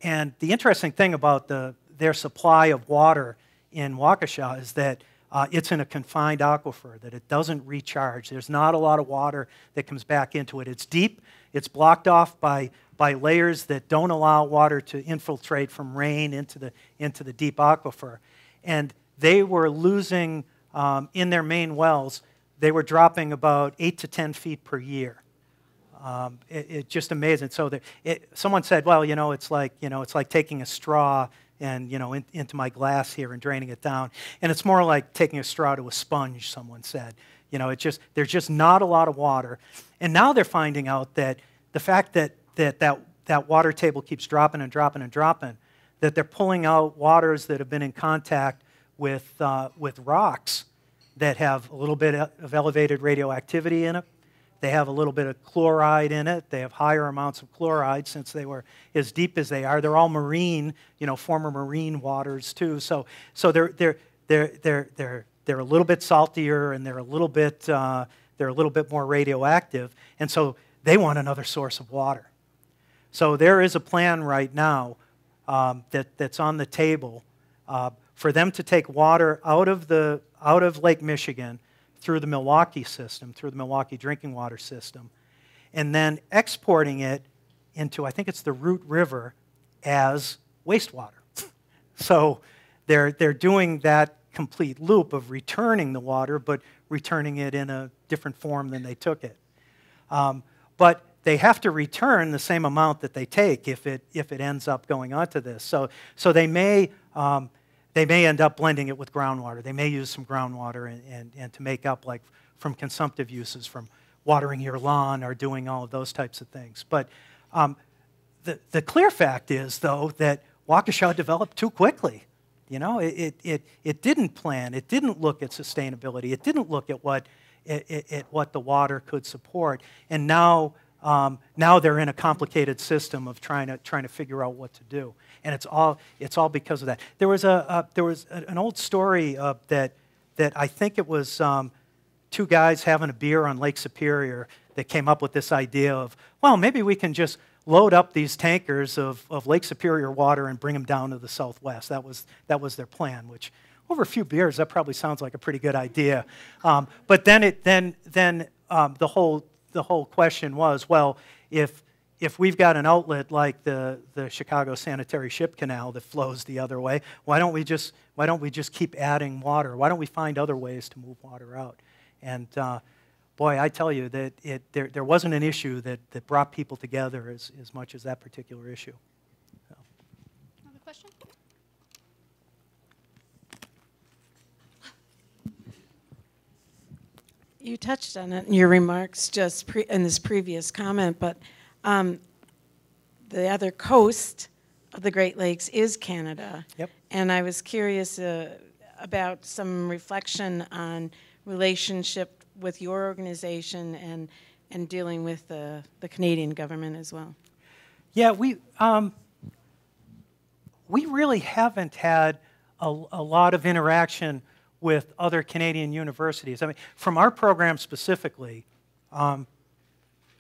Speaker 3: And the interesting thing about the, their supply of water in Waukesha is that uh, it's in a confined aquifer, that it doesn't recharge. There's not a lot of water that comes back into it. It's deep, it's blocked off by, by layers that don't allow water to infiltrate from rain into the, into the deep aquifer. And they were losing um, in their main wells, they were dropping about 8 to 10 feet per year. Um, it, it, just amazing. So the, it, someone said, well, you know, it's like, you know, it's like taking a straw and, you know, in, into my glass here and draining it down. And it's more like taking a straw to a sponge, someone said. You know, it's just, there's just not a lot of water. And now they're finding out that the fact that that, that, that water table keeps dropping and dropping and dropping, that they're pulling out waters that have been in contact with, uh, with rocks that have a little bit of elevated radioactivity in it. They have a little bit of chloride in it. They have higher amounts of chloride since they were as deep as they are. They're all marine, you know, former marine waters too. So, so they're, they're, they're, they're, they're, they're a little bit saltier and they're a little bit, uh, they're a little bit more radioactive. And so they want another source of water. So there is a plan right now um, that, that's on the table uh, for them to take water out of, the, out of Lake Michigan through the Milwaukee system, through the Milwaukee drinking water system, and then exporting it into, I think it's the Root River, as wastewater. so they're, they're doing that complete loop of returning the water, but returning it in a different form than they took it. Um, but they have to return the same amount that they take if it, if it ends up going onto this. So, so they may um, they may end up blending it with groundwater. They may use some groundwater and, and, and to make up like from consumptive uses, from watering your lawn or doing all of those types of things. But um, the, the clear fact is, though, that Waukesha developed too quickly. You know, it, it, it, it didn't plan, it didn't look at sustainability, it didn't look at what at, at, at what the water could support. And now, um, now they're in a complicated system of trying to, trying to figure out what to do. And it's all, it's all because of that. There was, a, a there was an old story uh, that, that I think it was um, two guys having a beer on Lake Superior that came up with this idea of, well, maybe we can just load up these tankers of, of Lake Superior water and bring them down to the southwest. That was, that was their plan, which over a few beers, that probably sounds like a pretty good idea. Um, but then, it, then, then um, the, whole, the whole question was, well, if, if we've got an outlet like the, the Chicago Sanitary Ship Canal that flows the other way, why don't, we just, why don't we just keep adding water? Why don't we find other ways to move water out? And uh, boy, I tell you that it, there, there wasn't an issue that, that brought people together as, as much as that particular issue. So.
Speaker 5: Another question?
Speaker 6: You touched on it in your remarks just pre- in this previous comment, but um, the other coast of the Great Lakes is Canada.
Speaker 3: Yep.
Speaker 6: And I was curious uh, about some reflection on relationship with your organization and, and dealing with the, the Canadian government as well?
Speaker 3: Yeah, we, um, we really haven't had a, a, lot of interaction with other Canadian universities. I mean, from our program specifically, um,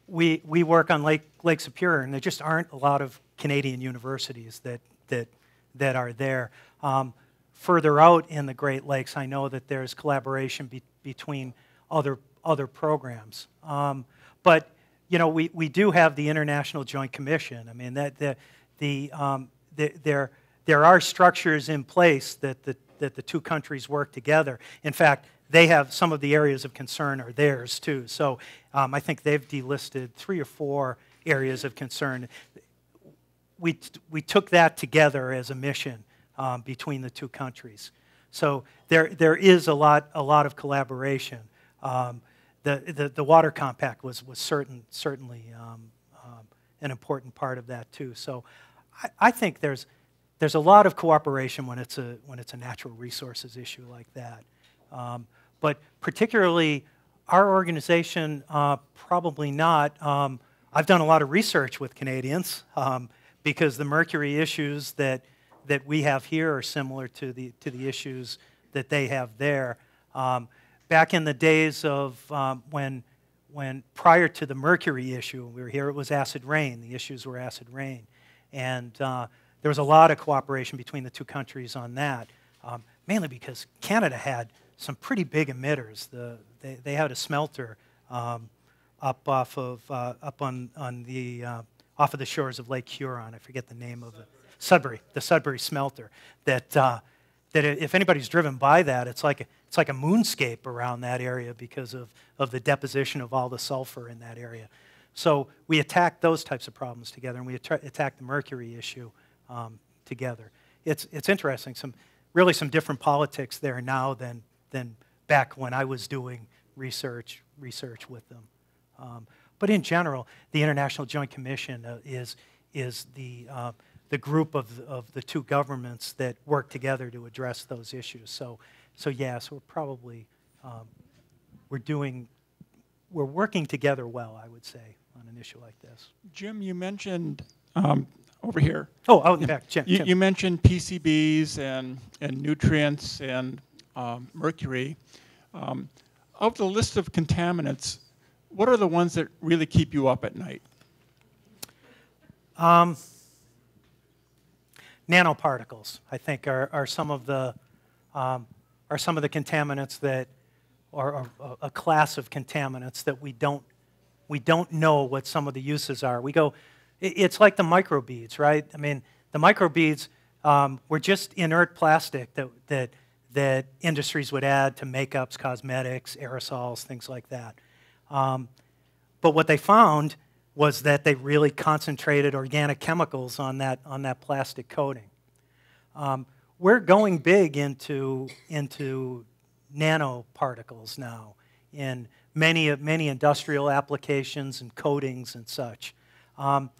Speaker 3: we, we work on Lake, Lake Superior, and there just aren't a lot of Canadian universities that, that, that are there. Um, further out in the Great Lakes, I know that there's collaboration be, between other, other programs. Um, but, you know, we, we do have the International Joint Commission. I mean, that, the, the, um, the, there, there are structures in place that the, that the two countries work together. In fact, they have some of the areas of concern are theirs too. So um, I think they've delisted three or four areas of concern. We, we took that together as a mission um, between the two countries. So there, there is a lot, a lot of collaboration. Um, the, the, the, water compact was, was certain, certainly um, um, an important part of that too. So I, I, think there's, there's a lot of cooperation when it's a, when it's a natural resources issue like that. Um, but particularly our organization, uh, probably not. Um, I've done a lot of research with Canadians um, because the mercury issues that, that we have here are similar to the, to the issues that they have there. Um, back in the days of um, when, when prior to the mercury issue, we were here, it was acid rain. The issues were acid rain. And uh, there was a lot of cooperation between the two countries on that, um, mainly because Canada had some pretty big emitters. The, they, they had a smelter um, up off of, uh, up on, on the, uh, off of the shores of Lake Huron. I forget the name of it. Sudbury, the Sudbury smelter. That, uh, that if anybody's driven by that, it's like, it's like a moonscape around that area because of, of the deposition of all the sulfur in that area. So we attack those types of problems together, and we attack the mercury issue um, together. It's, it's interesting, some, really some different politics there now than, than back when I was doing research, research with them. Um, but in general, the International Joint Commission uh, is, is the, uh, the group of, of the two governments that work together to address those issues. So so yes, we're probably um, we're doing we're working together well, I would say, on an issue like this.
Speaker 7: Jim, you mentioned um, over here.
Speaker 3: Oh, out in back, Jim,
Speaker 7: you,
Speaker 3: Jim.
Speaker 7: you, mentioned PCBs and and nutrients and um, mercury. Um, of the list of contaminants, what are the ones that really keep you up at night?
Speaker 3: Um, nanoparticles, I think, are, are some of the um, are some of the contaminants that are a, a class of contaminants that we don't, we don't know what some of the uses are. We go, it's like the microbeads, right? I mean, the microbeads um, were just inert plastic that, that, that industries would add to makeups, cosmetics, aerosols, things like that. Um, but what they found was that they really concentrated organic chemicals on that, on that plastic coating. Um, we're going big into, into nanoparticles now in many, many industrial applications and coatings and such. Um,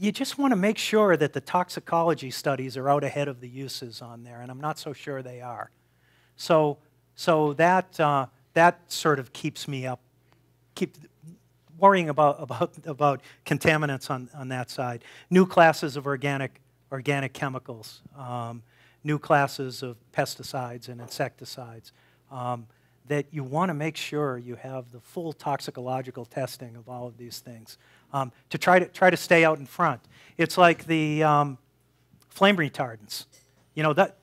Speaker 3: you just want to make sure that the toxicology studies are out ahead of the uses on there, and I'm not so sure they are. So, so that, uh, that sort of keeps me up, keep worrying about, about, about contaminants on, on that side. New classes of organic, organic chemicals, um, new classes of pesticides and insecticides. Um, that you want to make sure you have the full toxicological testing of all of these things um, to try to try to stay out in front. It's like the um, flame retardants. You know that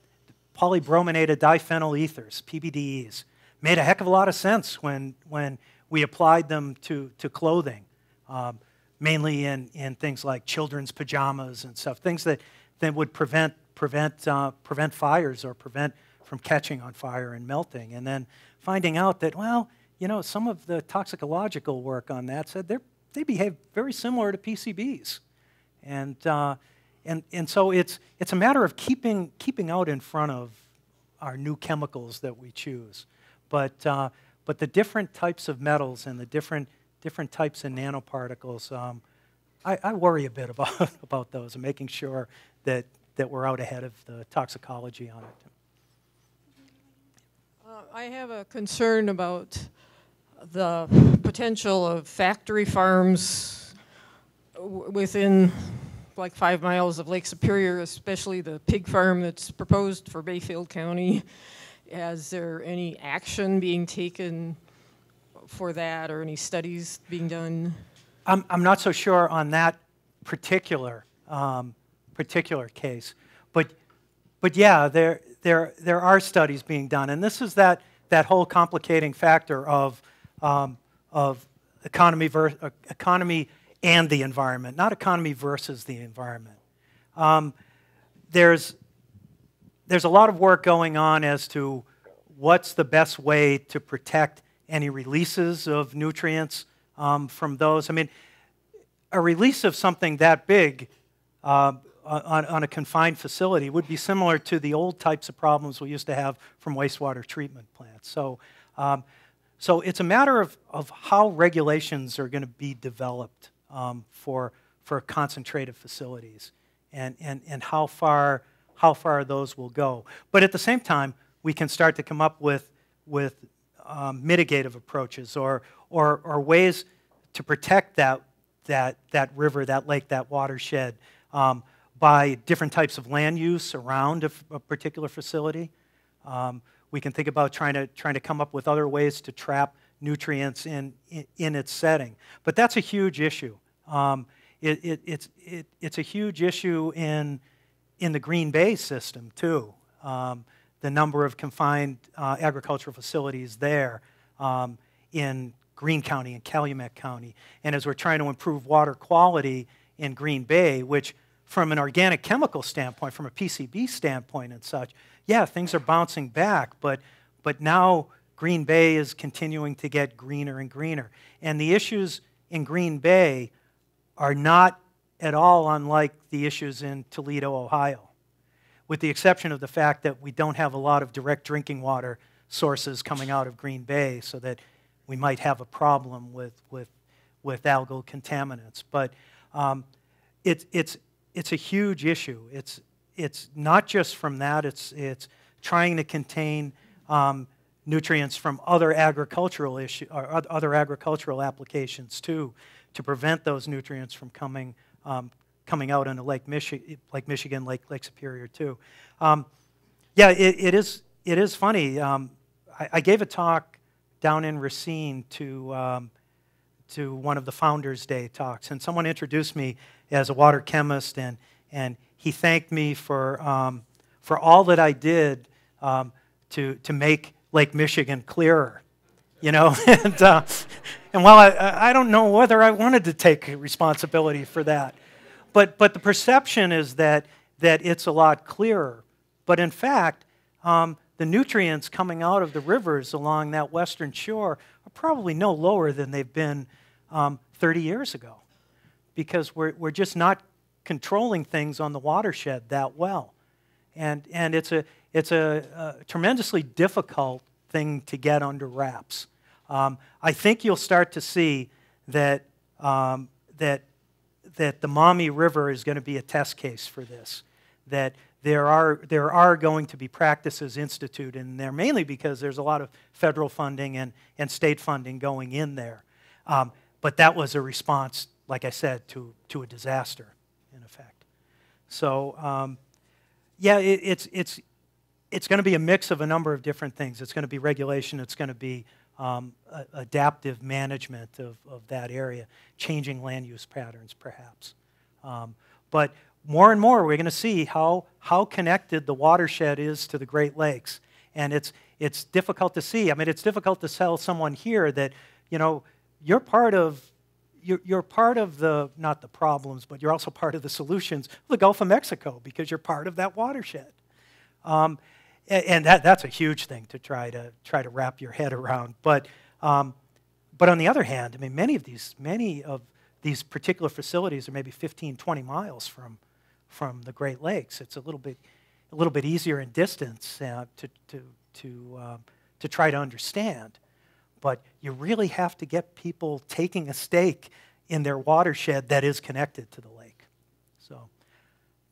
Speaker 3: polybrominated diphenyl ethers, PBDEs, made a heck of a lot of sense when when we applied them to to clothing, um, mainly in in things like children's pajamas and stuff, things that that would prevent prevent uh, prevent fires or prevent from catching on fire and melting. And then finding out that, well, you know, some of the toxicological work on that said they they behave very similar to PCBs. And, uh, and, and so it's, it's a matter of keeping, keeping out in front of our new chemicals that we choose. But, uh, but the different types of metals and the different, different types of nanoparticles, um, I, I, worry a bit about, about those and making sure that, that we're out ahead of the toxicology on it.
Speaker 5: I have a concern about the potential of factory farms within like five miles of Lake Superior, especially the pig farm that's proposed for Bayfield County. Is there any action being taken for that or any studies being done?
Speaker 3: I'm, I'm not so sure on that particular, um, particular case. But, but yeah, there, there, there are studies being done. And this is that, that whole complicating factor of, um, of economy, uh, economy and the environment, not economy versus the environment. Um, there's, there's a lot of work going on as to what's the best way to protect any releases of nutrients um, from those. I mean, a release of something that big uh, on, on a confined facility would be similar to the old types of problems we used to have from wastewater treatment plants. So, um, so it's a matter of, of how regulations are going to be developed um, for, for concentrated facilities and, and, and how, far, how far those will go. But at the same time, we can start to come up with, with um, mitigative approaches or, or, or ways to protect that, that, that river, that lake, that watershed. Um, by different types of land use around a, a particular facility. Um, we can think about trying to, trying to come up with other ways to trap nutrients in, in, in its setting. But that's a huge issue. Um, it, it, it's, it, it's a huge issue in, in the Green Bay system, too. Um, the number of confined uh, agricultural facilities there um, in Greene County and Calumet County. And as we're trying to improve water quality in Green Bay, which from an organic chemical standpoint, from a PCB standpoint and such, yeah, things are bouncing back, but, but now Green Bay is continuing to get greener and greener. And the issues in Green Bay are not at all unlike the issues in Toledo, Ohio, with the exception of the fact that we don't have a lot of direct drinking water sources coming out of Green Bay, so that we might have a problem with, with, with algal contaminants. But um, it, it's, it's a huge issue. It's, it's not just from that, it's, it's trying to contain um, nutrients from other agricultural issue, or other agricultural applications too, to prevent those nutrients from coming, um, coming out into Lake, Michi- Lake Michigan, Lake, Lake Superior too. Um, yeah, it, it, is, it is funny. Um, I, I, gave a talk down in Racine to, um, to one of the Founders Day talks, and someone introduced me as a water chemist, and, and he thanked me for, um, for all that I did um, to, to make Lake Michigan clearer. You know, and, uh, and while I, I don't know whether I wanted to take responsibility for that, but, but the perception is that, that it's a lot clearer. But in fact, um, the nutrients coming out of the rivers along that western shore are probably no lower than they've been um, 30 years ago because we're, we're just not controlling things on the watershed that well. And, and it's, a, it's a, a tremendously difficult thing to get under wraps. Um, I think you'll start to see that, um, that, that the Maumee River is going to be a test case for this. That there are, there are going to be practices instituted in there, mainly because there's a lot of federal funding and, and state funding going in there. Um, but that was a response, like I said, to, to a disaster, in effect. So, um, yeah, it, it's, it's, it's going to be a mix of a number of different things. It's going to be regulation, it's going to be um, adaptive management of, of that area, changing land use patterns, perhaps. Um, but more and more, we're going to see how, how connected the watershed is to the Great Lakes. And it's, it's difficult to see. I mean, it's difficult to tell someone here that, you know, you're part of you're, you're part of the not the problems, but you're also part of the solutions of the Gulf of Mexico because you're part of that watershed. Um, and, that, that's a huge thing to try to try to wrap your head around. But um, but on the other hand, I mean, many of these many of these particular facilities are maybe 15, 20 miles from from the Great Lakes. It's a little bit, a little bit easier in distance uh, to, to, to, uh, to try to understand. But you really have to get people taking a stake in their watershed that is connected to the lake. So,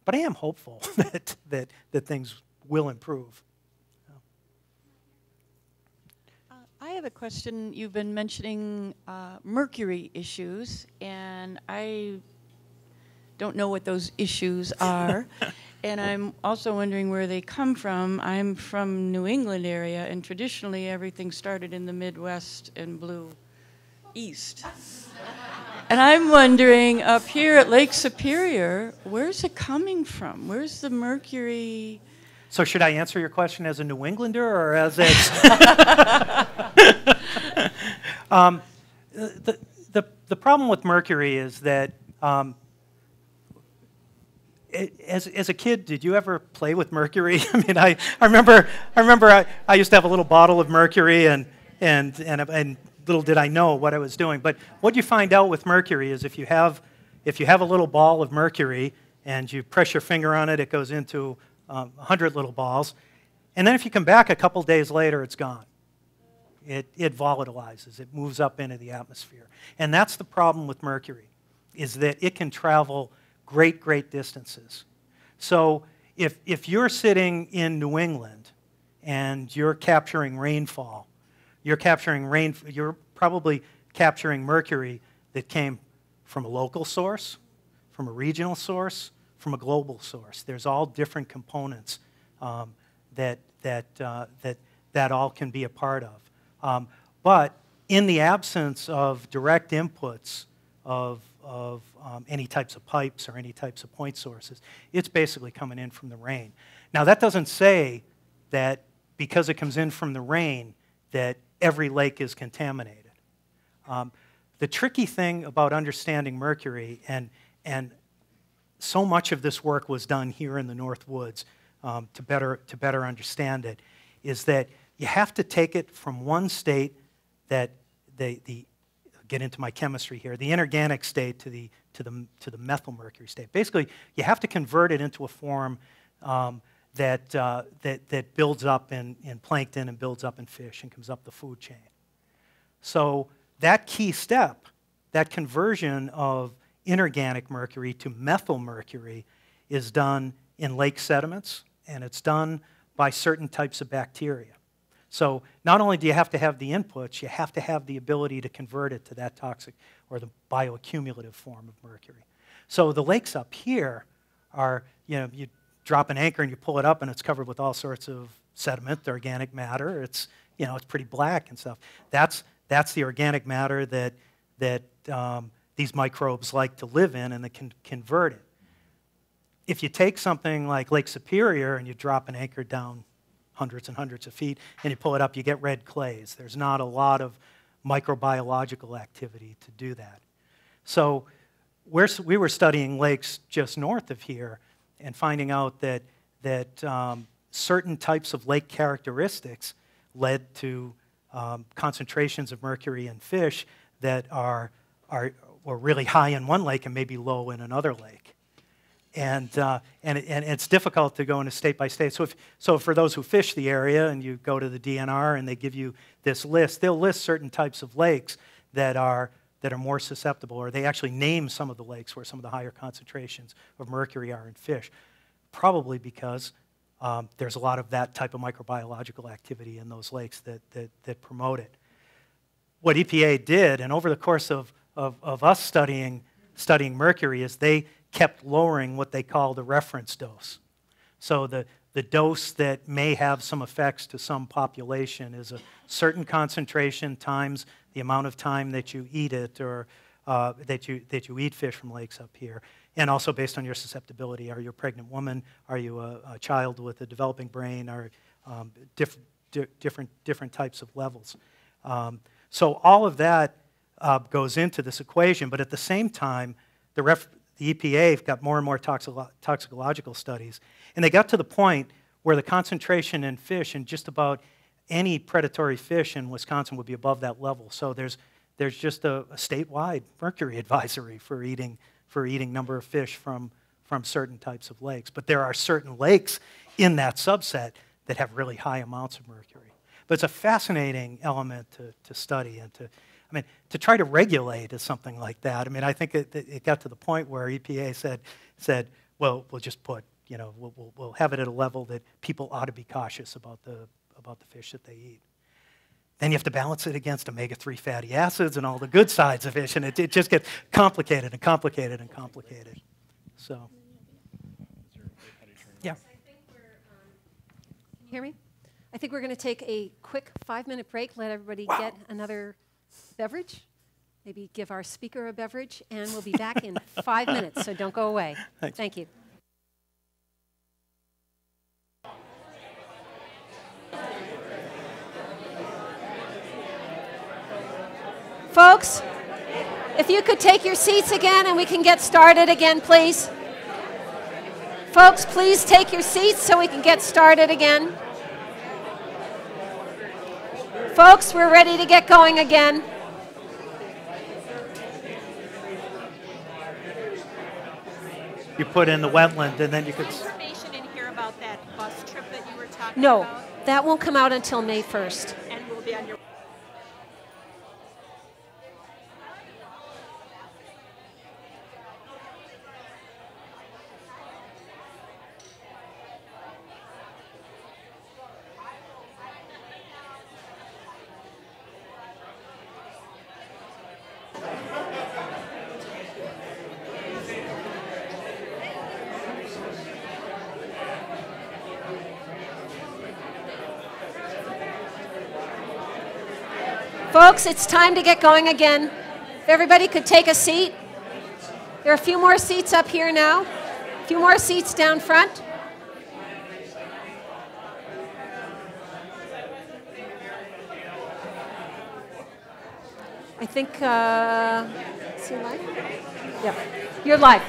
Speaker 3: but I am hopeful that, that, that things will improve.
Speaker 8: Uh, I have a question. You've been mentioning uh, mercury issues, and I don't know what those issues are. and I'm also wondering where they come from. I'm from New England area, and traditionally everything started in the Midwest and blew east. and I'm wondering up here at Lake Superior, where's it coming from? Where's the mercury?
Speaker 3: So should I answer your question as a New Englander or as a... um, the, the, the problem with mercury is that um, as, as a kid, did you ever play with mercury? I mean, I, I remember, I, remember I, I used to have a little bottle of mercury, and, and, and, and little did I know what I was doing. But what you find out with mercury is if you have, if you have a little ball of mercury and you press your finger on it, it goes into um, 100 little balls. And then if you come back a couple days later, it's gone. It, it volatilizes, it moves up into the atmosphere. And that's the problem with mercury, is that it can travel great, great distances. So if, if you're sitting in New England and you're capturing rainfall, you're capturing rain, you're probably capturing mercury that came from a local source, from a regional source, from a global source. There's all different components um, that, that, uh, that, that all can be a part of. Um, but in the absence of direct inputs of of um, any types of pipes or any types of point sources. It's basically coming in from the rain. Now, that doesn't say that because it comes in from the rain, that every lake is contaminated. Um, the tricky thing about understanding mercury, and, and so much of this work was done here in the North Woods um, to, better, to better understand it, is that you have to take it from one state that the, the get into my chemistry here, the inorganic state to the, to the, to the methyl mercury state. Basically, you have to convert it into a form um, that, uh, that, that builds up in, in plankton and builds up in fish and comes up the food chain. So that key step, that conversion of inorganic mercury to methyl mercury is done in lake sediments, and it's done by certain types of bacteria. So not only do you have to have the inputs, you have to have the ability to convert it to that toxic or the bioaccumulative form of mercury. So the lakes up here are, you know, you drop an anchor and you pull it up and it's covered with all sorts of sediment, organic matter. It's, you know, it's pretty black and stuff. That's, that's the organic matter that, that um, these microbes like to live in and they can convert it. If you take something like Lake Superior and you drop an anchor down hundreds and hundreds of feet, and you pull it up, you get red clays. There's not a lot of microbiological activity to do that. So we're, we were studying lakes just north of here and finding out that, that um, certain types of lake characteristics led to um, concentrations of mercury in fish that are, are, are really high in one lake and maybe low in another lake and, uh, and, and it's difficult to go into state by state. So, if, so for those who fish the area and you go to the DNR and they give you this list, they'll list certain types of lakes that are, that are more susceptible, or they actually name some of the lakes where some of the higher concentrations of mercury are in fish. probably because um, there's a lot of that type of microbiological activity in those lakes that, that, that promote it. What EPA did, and over the course of, of, of us studying, studying mercury, is they kept lowering what they call the reference dose. So the, the dose that may have some effects to some population is a certain concentration times the amount of time that you eat it or uh, that, you, that you eat fish from lakes up here. And also based on your susceptibility. Are you a pregnant woman? Are you a, a child with a developing brain? Are um, diff, di different, different types of levels. Um, so all of that uh, goes into this equation, but at the same time, the, ref, the EPA got more and more toxicolo toxicological studies, and they got to the point where the concentration in fish in just about any predatory fish in Wisconsin would be above that level. So there's, there's just a, a statewide mercury advisory for eating, for eating number of fish from, from certain types of lakes. But there are certain lakes in that subset that have really high amounts of mercury. But it's a fascinating element to, to study and to, I mean, to try to regulate is something like that. I mean, I think it, it got to the point where EPA said, said well, we'll just put, you know, we'll, we'll, we'll have it at a level that people ought to be cautious about the, about the fish that they eat. Then you have to balance it against omega 3 fatty acids and all the good sides of fish, and it, it just gets complicated and complicated and complicated. So, yeah.
Speaker 1: Can you hear me? I think we're going to take a quick five minute break, let everybody wow. get another beverage, maybe give our speaker a beverage, and we'll be back in five minutes, so don't go away.
Speaker 3: Thanks.
Speaker 1: Thank you. Folks, if you could take your seats again and we can get started again, please. Folks, please take your seats so we can get started again. Folks, we're ready to get going again.
Speaker 3: You put in the wetland and then you could.
Speaker 9: Information in here about that bus trip that you were talking
Speaker 1: no,
Speaker 9: about?
Speaker 1: No, that won't come out until May 1st.
Speaker 9: And will be on your
Speaker 1: Folks, it's time to get going again. If everybody could take a seat. There are a few more seats up here now, a few more seats down front. I think, uh, is he live? Yep, you're live.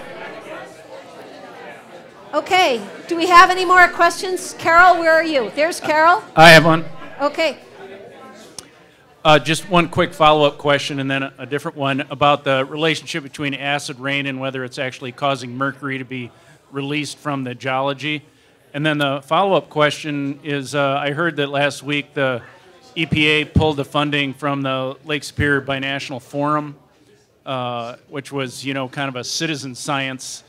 Speaker 1: Okay, do we have any more questions? Carol, where are you? There's Carol.
Speaker 10: I have one.
Speaker 1: Okay,
Speaker 10: uh, just one quick follow-up question and then a, a, different one about the relationship between acid rain and whether it's actually causing mercury to be released from the geology. And then the follow-up question is, uh, I heard that last week the EPA pulled the funding from the Lake Superior Binational Forum, uh, which was, you know, kind of a citizen science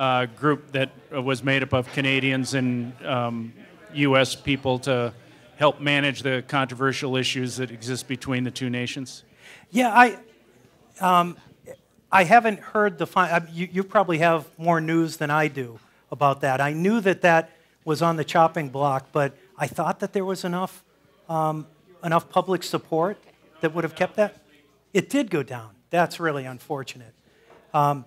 Speaker 10: uh, group that was made up of Canadians and um, U.S. people to help manage the controversial issues that exist between the two nations?
Speaker 3: Yeah, I, um, I haven't heard the final. You, you probably have more news than I do about that. I knew that that was on the chopping block, but I thought that there was enough, um, enough public support that would have kept that. It did go down. That's really unfortunate. Um,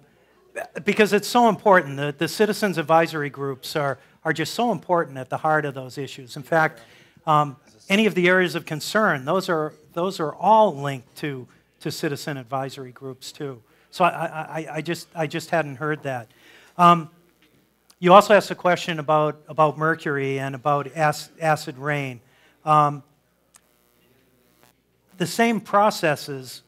Speaker 3: because it's so important. The, the citizens advisory groups are, are just so important at the heart of those issues. In fact, um, any of the areas of concern, those are, those are all linked to, to citizen advisory groups too. So I, I, I, just, I just hadn't heard that. Um, you also asked a question about, about mercury and about acid rain. Um, the same processes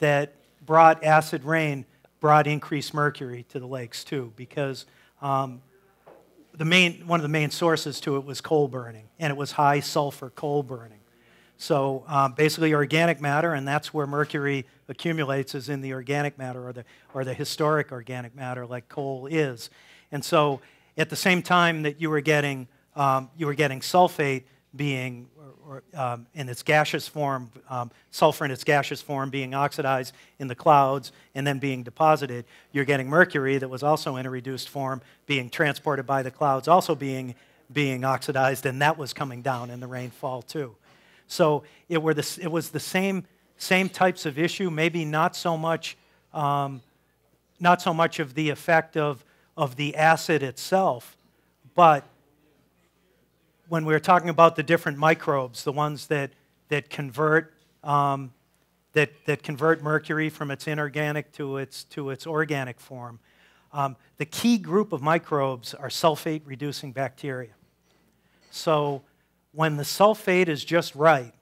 Speaker 3: that brought acid rain brought increased mercury to the lakes too, because um, the main, one of the main sources to it was coal burning, and it was high sulfur coal burning. So um, basically, organic matter, and that's where mercury accumulates, is in the organic matter or the, or the historic organic matter, like coal is. And so at the same time that you were getting, um, you were getting sulfate being, or, um, in its gaseous form, um, sulfur in its gaseous form being oxidized in the clouds and then being deposited, you're getting mercury that was also in a reduced form being transported by the clouds, also being, being oxidized, and that was coming down in the rainfall too. So it, were the, it was the same, same types of issue, maybe not so much, um, not so much of the effect of, of the acid itself, but when we were talking about the different microbes, the ones that, that convert um, that, that convert mercury from its inorganic to its, to its organic form. Um, the key group of microbes are sulfate reducing bacteria. So when the sulfate is just right,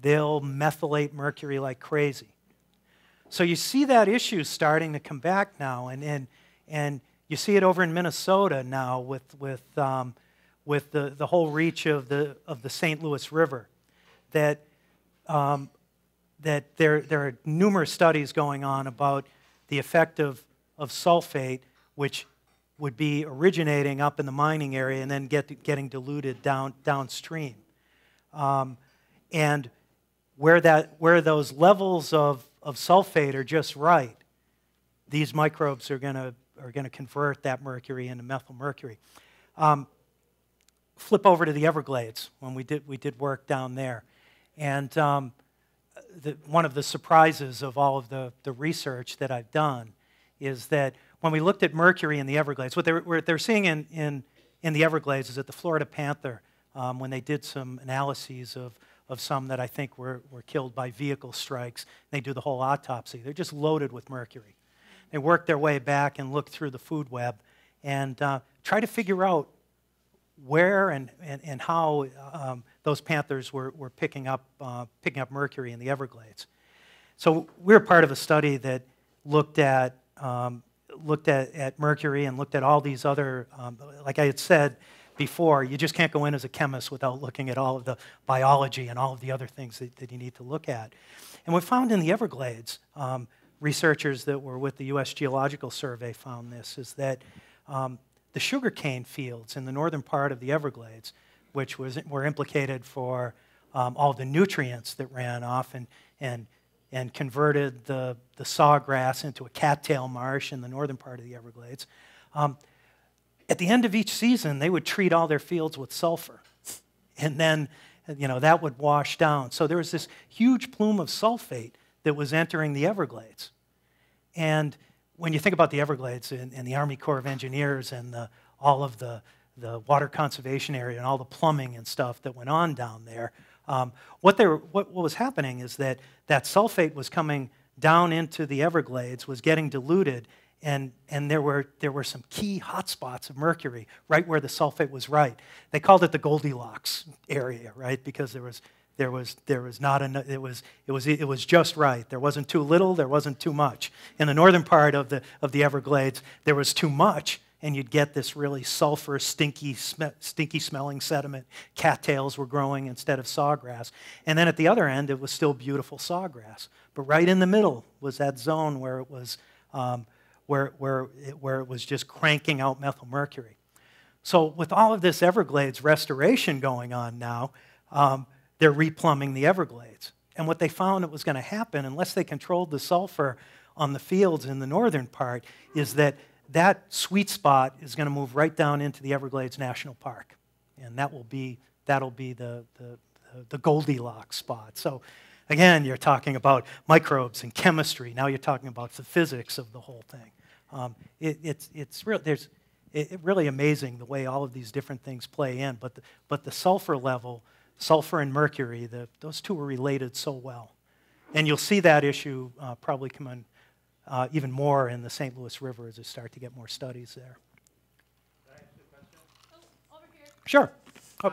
Speaker 3: they'll methylate mercury like crazy. So you see that issue starting to come back now, and, and, and you see it over in Minnesota now with, with um, with the, the whole reach of the, of the St. Louis River. That, um, that there, there are numerous studies going on about the effect of, of sulfate, which would be originating up in the mining area and then get, getting diluted down, downstream. Um, and where, that, where those levels of, of sulfate are just right, these microbes are going to are to convert that mercury into methyl mercury. Um, flip over to the Everglades when we did, we did work down there. And um, the, one of the surprises of all of the, the research that I've done is that when we looked at mercury in the Everglades, what they're, what they're seeing in, in, in the Everglades is that the Florida panther, um, when they did some analyses of, of some that I think were, were killed by vehicle strikes, they do the whole autopsy. They're just loaded with mercury. They work their way back and look through the food web and uh, try to figure out where and, and, and how um, those panthers were, were picking, up, uh, picking up mercury in the Everglades. So we are part of a study that looked at, um, looked at, at mercury and looked at all these other, um, like I had said before, you just can't go in as a chemist without looking at all of the biology and all of the other things that, that you need to look at. And we found in the Everglades, um, researchers that were with the U.S. Geological Survey found this, is that um, the sugarcane fields in the northern part of the Everglades, which was, were implicated for um, all the nutrients that ran off and, and, and converted the, the sawgrass into a cattail marsh in the northern part of the Everglades. Um, at the end of each season, they would treat all their fields with sulfur. And then, you know, that would wash down. So there was this huge plume of sulfate that was entering the Everglades. And when you think about the Everglades and, and the Army Corps of Engineers and the, all of the, the water conservation area and all the plumbing and stuff that went on down there, um, what, there, what, what was happening is that that sulfate was coming down into the Everglades, was getting diluted, and, and there, were, there were some key hotspots of mercury right where the sulfate was right. They called it the Goldilocks area, right? Because there was there was, there was not enough, it was, it, was, it was just right. There wasn't too little, there wasn't too much. In the northern part of the, of the Everglades, there was too much, and you'd get this really sulfur, stinky, sm- stinky smelling sediment. Cattails were growing instead of sawgrass. And then at the other end, it was still beautiful sawgrass. But right in the middle was that zone where it was, um, where, where, it, where it was just cranking out methyl mercury. So, with all of this Everglades restoration going on now, um, they're replumbing the Everglades. And what they found that was going to happen, unless they controlled the sulfur on the fields in the northern part, is that that sweet spot is going to move right down into the Everglades National Park. And that will be, that'll be the, the, the Goldilocks spot. So again, you're talking about microbes and chemistry. Now you're talking about the physics of the whole thing. Um, it, it's, it's real, there's, it, really amazing the way all of these different things play in. But the, but the sulfur level sulfur and mercury, the, those two are related so well. And you'll see that issue uh, probably come in uh, even more in the St. Louis River as we start to get more studies there.
Speaker 11: Oh,
Speaker 3: sure.
Speaker 11: Oh. Uh,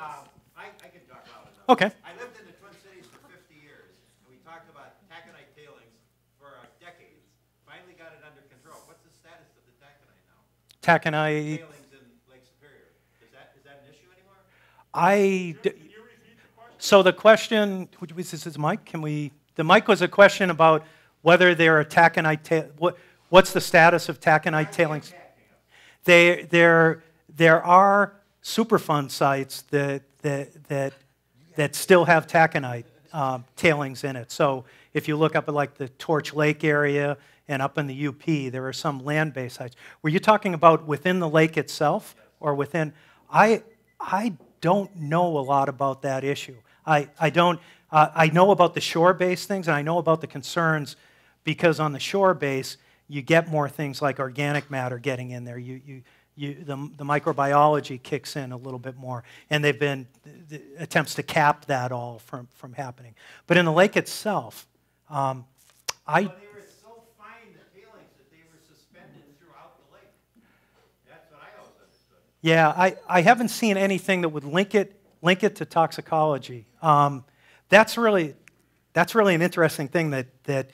Speaker 11: I, I, can talk loud enough.
Speaker 3: Okay.
Speaker 11: I lived in the Twin Cities for 50 years, and we talked about taconite tailings for uh, decades. Finally got it under control. What's the status of the taconite now?
Speaker 3: Taconite.
Speaker 11: Tailings in Lake Superior. Is that, is that an issue anymore?
Speaker 3: I. So the question, this is Mike. Can we? The mic was a question about whether there are taconite. Ta- what, what's the status of taconite tailings? They, they're, there are Superfund sites that, that, that, that still have taconite um, tailings in it. So if you look up at like the Torch Lake area and up in the UP, there are some land-based sites. Were you talking about within the lake itself or within? I, I don't know a lot about that issue. I, I don't, uh, I know about the shore-based things and I know about the concerns because on the shore base, you get more things like organic matter getting in there. You, you, you, the, the microbiology kicks in a little bit more. And they've been the attempts to cap that all from, from happening. But in the lake itself, um, I.
Speaker 11: Well, they were so fine, the tailings, that they were suspended throughout the lake. That's what I always understood.
Speaker 3: Yeah, I, I haven't seen anything that would link it, link it to toxicology. Um, that's, really, that's really an interesting thing that, that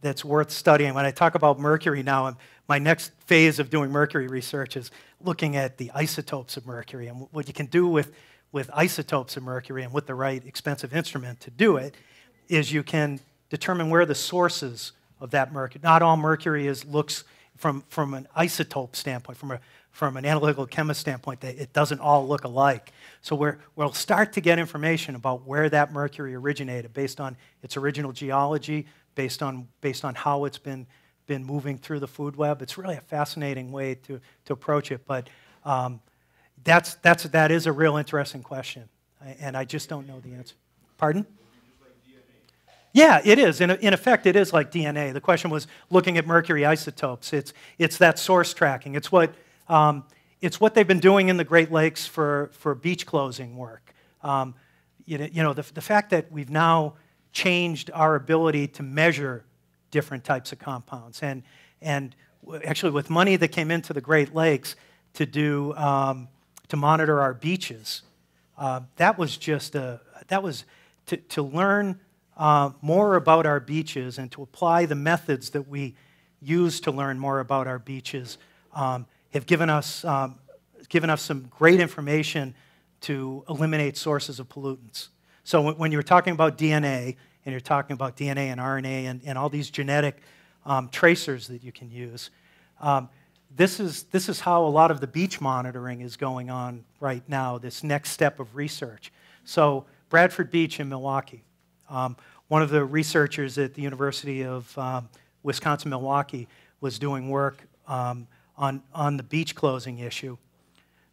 Speaker 3: that's worth studying. When I talk about mercury now, my next phase of doing mercury research is looking at the isotopes of mercury and what you can do with, with isotopes of mercury and with the right expensive instrument to do it is you can determine where the sources of that mercury. Not all mercury is looks from, from an isotope standpoint, from, a, from an analytical chemist standpoint, that it doesn't all look alike. So we will start to get information about where that mercury originated based on its original geology, based on, based on how it's been, been moving through the food web. It's really a fascinating way to, to approach it, but um, that's, that's, that is a real interesting question, and I just don't know the answer. Pardon? Yeah, it is. In, in effect, it is like DNA. The question was looking at mercury isotopes. It's, it's that source tracking. It's what, um, it's what they've been doing in the Great Lakes for, for beach closing work. Um, you know, you know the, the fact that we've now changed our ability to measure different types of compounds. And, and actually, with money that came into the Great Lakes to, do, um, to monitor our beaches, uh, that was just a, that was to, to learn uh, more about our beaches and to apply the methods that we use to learn more about our beaches um, have given us, um, given us some great information to eliminate sources of pollutants. So when you're talking about DNA, and you're talking about DNA and RNA and, and all these genetic um, tracers that you can use, um, this, is, this is how a lot of the beach monitoring is going on right now, this next step of research. So Bradford Beach in Milwaukee, um, one of the researchers at the University of um, Wisconsin-Milwaukee was doing work um, on, on the beach closing issue,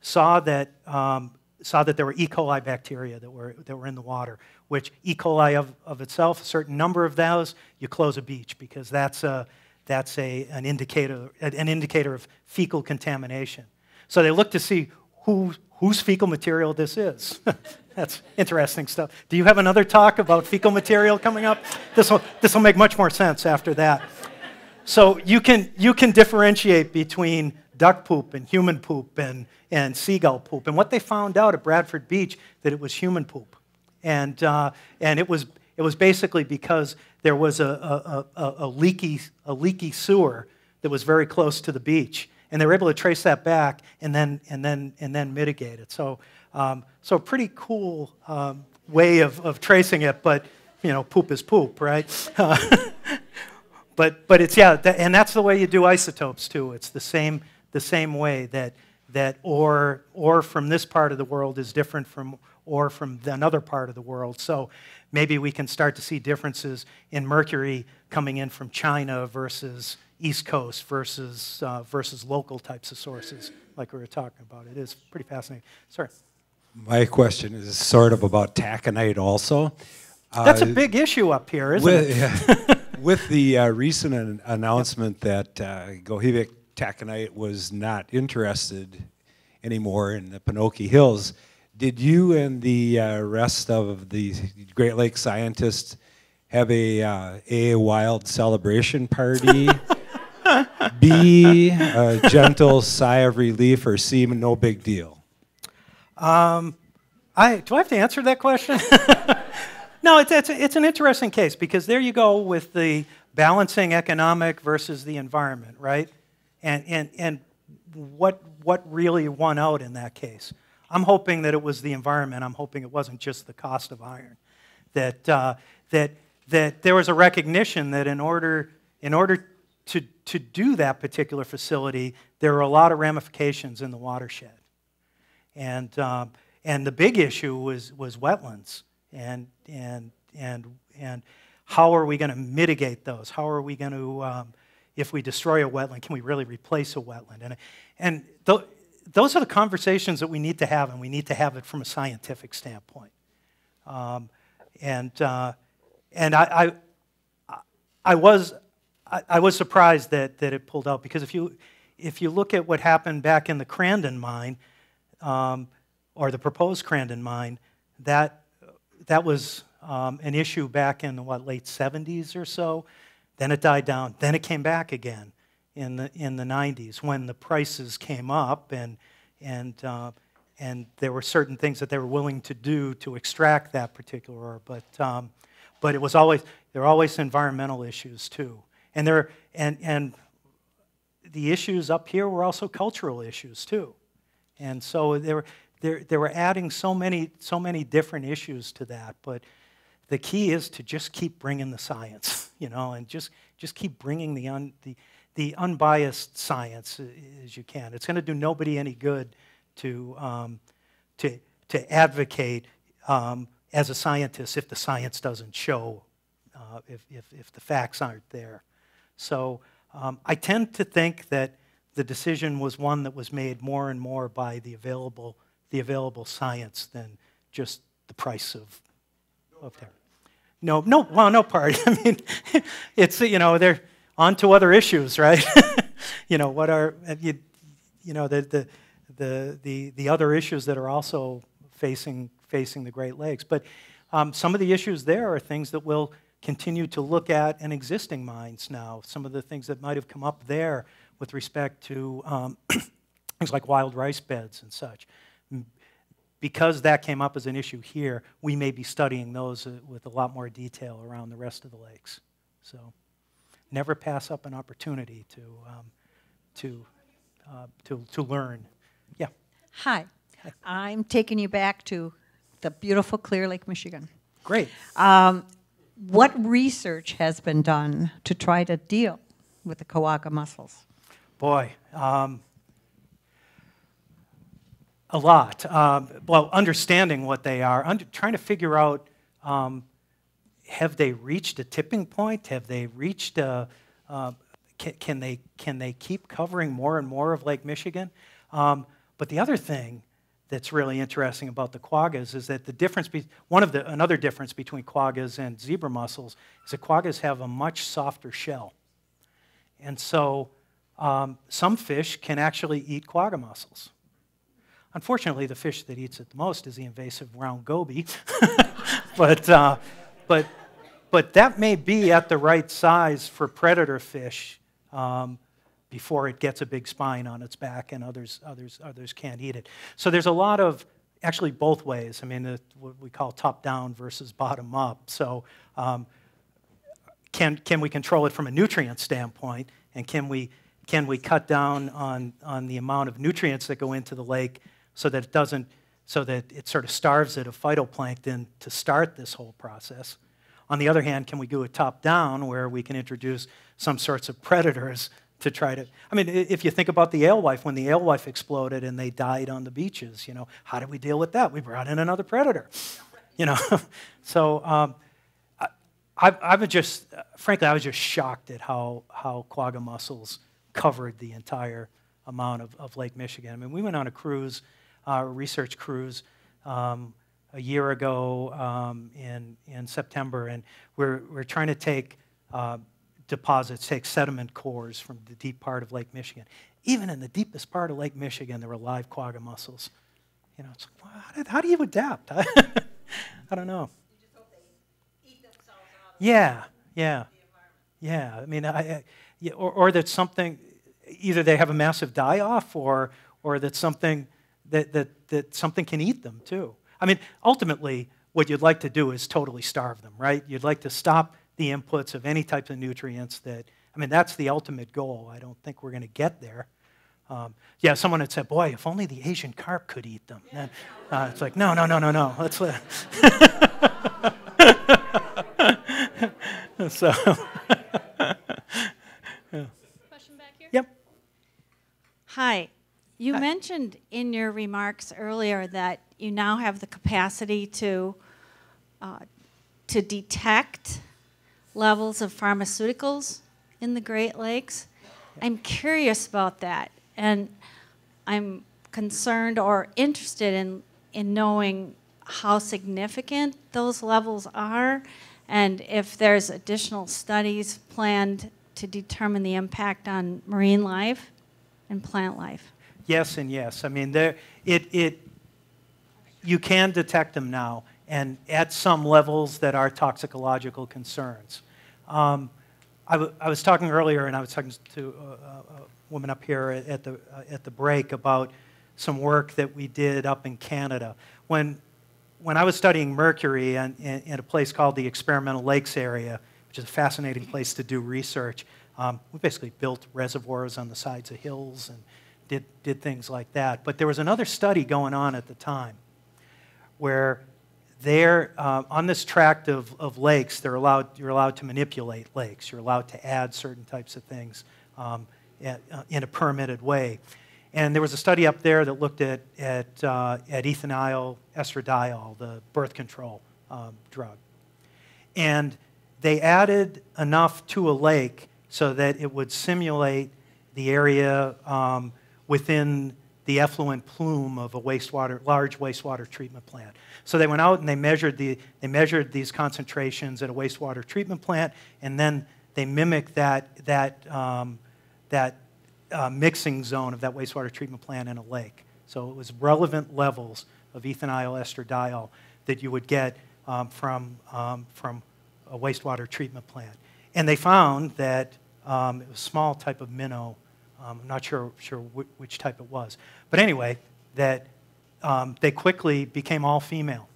Speaker 3: saw that um, saw that there were E. coli bacteria that were, that were in the water, which E. coli of, of itself, a certain number of those, you close a beach because that's, a, that's a, an, indicator, an indicator of fecal contamination. So they look to see who, whose fecal material this is. that's interesting stuff. Do you have another talk about fecal material coming up? This will make much more sense after that. So you can, you can differentiate between duck poop and human poop and, and seagull poop. And what they found out at Bradford Beach, that it was human poop. And, uh, and it, was, it was basically because there was a, a, a, a, leaky, a leaky sewer that was very close to the beach. And they were able to trace that back and then, and then, and then mitigate it. So, um, so pretty cool um, way of, of tracing it, but you know, poop is poop, right? but, but it's, yeah, that, and that's the way you do isotopes too. It's the same, the same way that, that ore, ore from this part of the world is different from ore from another part of the world. So maybe we can start to see differences in mercury coming in from China versus East Coast versus, uh, versus local types of sources, like we were talking about. It is pretty fascinating. Sorry.
Speaker 12: My question is sort of about taconite also.
Speaker 3: That's uh, a big issue up here, isn't
Speaker 12: with,
Speaker 3: it?
Speaker 12: Yeah, with the uh, recent an announcement that uh, Gogebic taconite was not interested anymore in the Penokee Hills. Did you and the uh, rest of the Great Lakes scientists have a uh, A, wild celebration party, B, a gentle sigh of relief, or C, no big deal?
Speaker 3: Um, I, do I have to answer that question? no, it's, it's, it's an interesting case because there you go with the balancing economic versus the environment, right? And, and, and what, what really won out in that case? I'm hoping that it was the environment. I'm hoping it wasn't just the cost of iron. That, uh, that, that there was a recognition that in order, in order to, to do that particular facility, there were a lot of ramifications in the watershed. And, um, and the big issue was, was wetlands. And, and, and, and how are we going to mitigate those? How are we going to, um, if we destroy a wetland, can we really replace a wetland? And, and th- those are the conversations that we need to have, and we need to have it from a scientific standpoint. Um, and uh, and I, I, I was, I, I, was surprised that, that it pulled out because if you, if you look at what happened back in the Crandon mine, um, or the proposed Crandon mine, that, that was um, an issue back in the what, late 70s or so. Then it died down. Then it came back again in the, in the 90s when the prices came up and, and, uh, and there were certain things that they were willing to do to extract that particular ore. But, um, but it was always, there are always environmental issues too. And, there, and, and the issues up here were also cultural issues too. And so they were, they, they were adding so many, so many different issues to that. But the key is to just keep bringing the science, you know, and just, just keep bringing the, un, the, the unbiased science as you can. It's going to do nobody any good to, um, to, to advocate um, as a scientist if the science doesn't show, uh, if, if, if the facts aren't there. So um, I tend to think that the decision was one that was made more and more by the available, the available science than just the price of, of there. No, no, well, no part. I mean, it's, you know, they're on to other issues, right? you know, what are, you, you know, the, the, the, the, the other issues that are also facing, facing the Great Lakes. But um, some of the issues there are things that we'll continue to look at in existing mines now. Some of the things that might have come up there with respect to um, things like wild rice beds and such. Because that came up as an issue here, we may be studying those uh, with a lot more detail around the rest of the lakes. So never pass up an opportunity to, um, to, uh, to, to learn. Yeah.
Speaker 13: Hi. Hi. I'm taking you back to the beautiful Clear Lake, Michigan.
Speaker 3: Great.
Speaker 13: Um, what research has been done to try to deal with the quagga mussels?
Speaker 3: Boy, um, a lot. Um, well, understanding what they are, under, trying to figure out um, have they reached a tipping point? Have they reached a, uh, can, can, they, can they keep covering more and more of Lake Michigan? Um, but the other thing that's really interesting about the quaggas is that the difference, be, one of the, another difference between quaggas and zebra mussels is that quaggas have a much softer shell. And so um, some fish can actually eat quagga mussels. Unfortunately, the fish that eats it the most is the invasive round goby. but, uh, but, but that may be at the right size for predator fish um, before it gets a big spine on its back and others, others, others can't eat it. So there's a lot of, actually both ways. I mean, the, what we call top down versus bottom up. So um, can, can we control it from a nutrient standpoint? And can we can we cut down on, on the amount of nutrients that go into the lake so that it doesn't, so that it sort of starves it of phytoplankton to start this whole process? On the other hand, can we do it top down where we can introduce some sorts of predators to try to, I mean, if you think about the alewife, when the alewife exploded and they died on the beaches, you know, how did we deal with that? We brought in another predator, you know. so um, I, I was just, frankly, I was just shocked at how, how quagga mussels covered the entire amount of, of Lake Michigan. I mean, we went on a cruise, uh, research cruise, um, a year ago um, in, in September, and we're, we're trying to take uh, deposits, take sediment cores from the deep part of Lake Michigan. Even in the deepest part of Lake Michigan, there were live quagga mussels. You know, it's like, how, did, how do you adapt? I don't know. Yeah, yeah, yeah. I mean, I, I or, or that something, either they have a massive die-off or, or that something, that, that, that something can eat them too. I mean, ultimately, what you'd like to do is totally starve them, right? You'd like to stop the inputs of any types of nutrients that, I mean, that's the ultimate goal. I don't think we're going to get there. Um, yeah, someone had said, boy, if only the Asian carp could eat them. And, uh, it's like, no, no, no, no, no. Let's. Uh, so.
Speaker 14: Yep. Hi. You You mentioned in your remarks earlier that you now have the capacity to, uh, to detect levels of pharmaceuticals in the Great Lakes. I'm curious about that, and I'm concerned or interested in, in knowing how significant those levels are and if there's additional studies planned to determine the impact on marine life and plant life.
Speaker 3: Yes and yes. I mean, there, it, it, you can detect them now, and at some levels that are toxicological concerns. Um, I, I was talking earlier, and I was talking to a, a woman up here at, the, uh, at the break about some work that we did up in Canada. When, when I was studying mercury in, in, in, a place called the Experimental Lakes area, which is a fascinating place to do research, um, we basically built reservoirs on the sides of hills and did, did things like that. But there was another study going on at the time where there, uh, on this tract of, of lakes, they're allowed, you're allowed to manipulate lakes. You're allowed to add certain types of things um, at, uh, in a permitted way. And there was a study up there that looked at, at, uh, at ethinyl estradiol, the birth control um, drug. And they added enough to a lake so that it would simulate the area um, within the effluent plume of a wastewater, large wastewater treatment plant. So they went out and they measured, the, they measured these concentrations at a wastewater treatment plant, and then they mimicked that, that, um, that uh, mixing zone of that wastewater treatment plant in a lake. So it was relevant levels of ethinyl estradiol that you would get um, from, um, from a wastewater treatment plant. And they found that um, it was a small type of minnow. Um, I'm not sure, sure which type it was. But anyway, that um, they quickly became all female.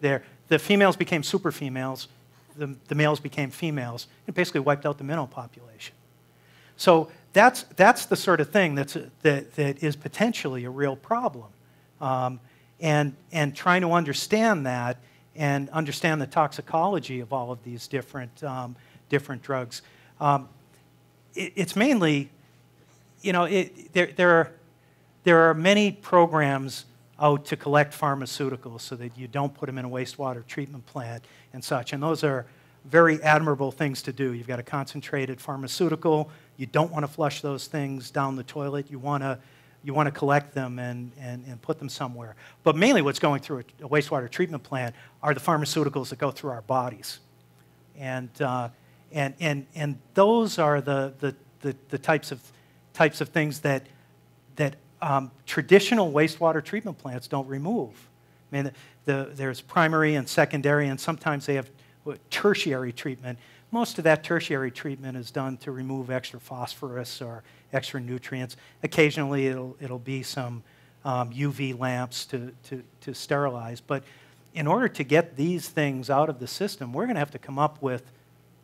Speaker 3: They're, the females became super females, the, the males became females. It basically wiped out the minnow population. So that's, that's the sort of thing that's that, that is potentially a real problem. Um, and, and trying to understand that and understand the toxicology of all of these different, um, different drugs. Um, it, it's mainly, you know, it, there, there, are, there are many programs out to collect pharmaceuticals so that you don't put them in a wastewater treatment plant and such. And those are very admirable things to do. You've got a concentrated pharmaceutical. You don't want to flush those things down the toilet. You want to, you want to collect them and, and, and put them somewhere. But mainly what's going through a, a wastewater treatment plant are the pharmaceuticals that go through our bodies. And, uh, and, and, and those are the, the, the, the, types, of, types of things that, that um, traditional wastewater treatment plants don't remove. I mean, the, the, there's primary and secondary, and sometimes they have tertiary treatment. Most of that tertiary treatment is done to remove extra phosphorus or extra nutrients. Occasionally, it'll, it'll be some um, UV lamps to, to, to sterilize. But in order to get these things out of the system, we're going to have to come up with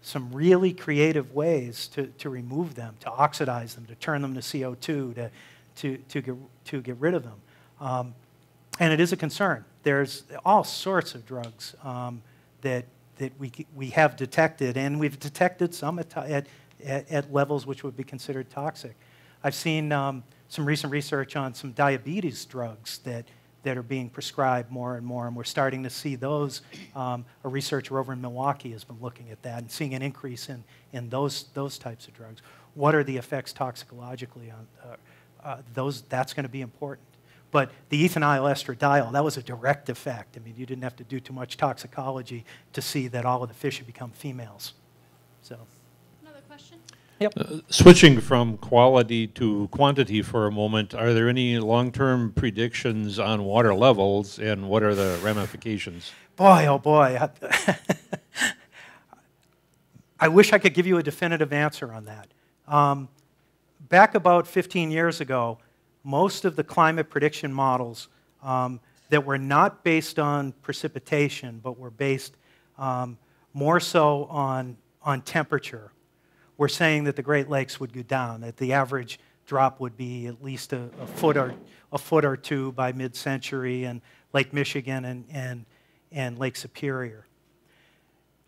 Speaker 3: some really creative ways to, to remove them, to oxidize them, to turn them to CO2, to, to, to, get, to get rid of them. Um, and it is a concern. There's all sorts of drugs um, that that we, we have detected, and we've detected some at, at, at levels which would be considered toxic. I've seen um, some recent research on some diabetes drugs that, that are being prescribed more and more, and we're starting to see those. Um, a researcher over in Milwaukee has been looking at that and seeing an increase in, in those, those types of drugs. What are the effects toxicologically on uh, uh, those? That's going to be important. But the ethinyl estradiol, that was a direct effect. I mean, you didn't have to do too much toxicology to see that all of the fish had become females. So.
Speaker 14: Another question?
Speaker 3: Yep.
Speaker 15: Uh, switching from quality to quantity for a moment, are there any long-term predictions on water levels and what are the ramifications?
Speaker 3: Boy, oh boy. I wish I could give you a definitive answer on that. Um, back about 15 years ago, most of the climate prediction models um, that were not based on precipitation, but were based um, more so on, on temperature, were saying that the Great Lakes would go down, that the average drop would be at least a, a foot, or, a foot or two by mid century, and Lake Michigan and, and, and Lake Superior.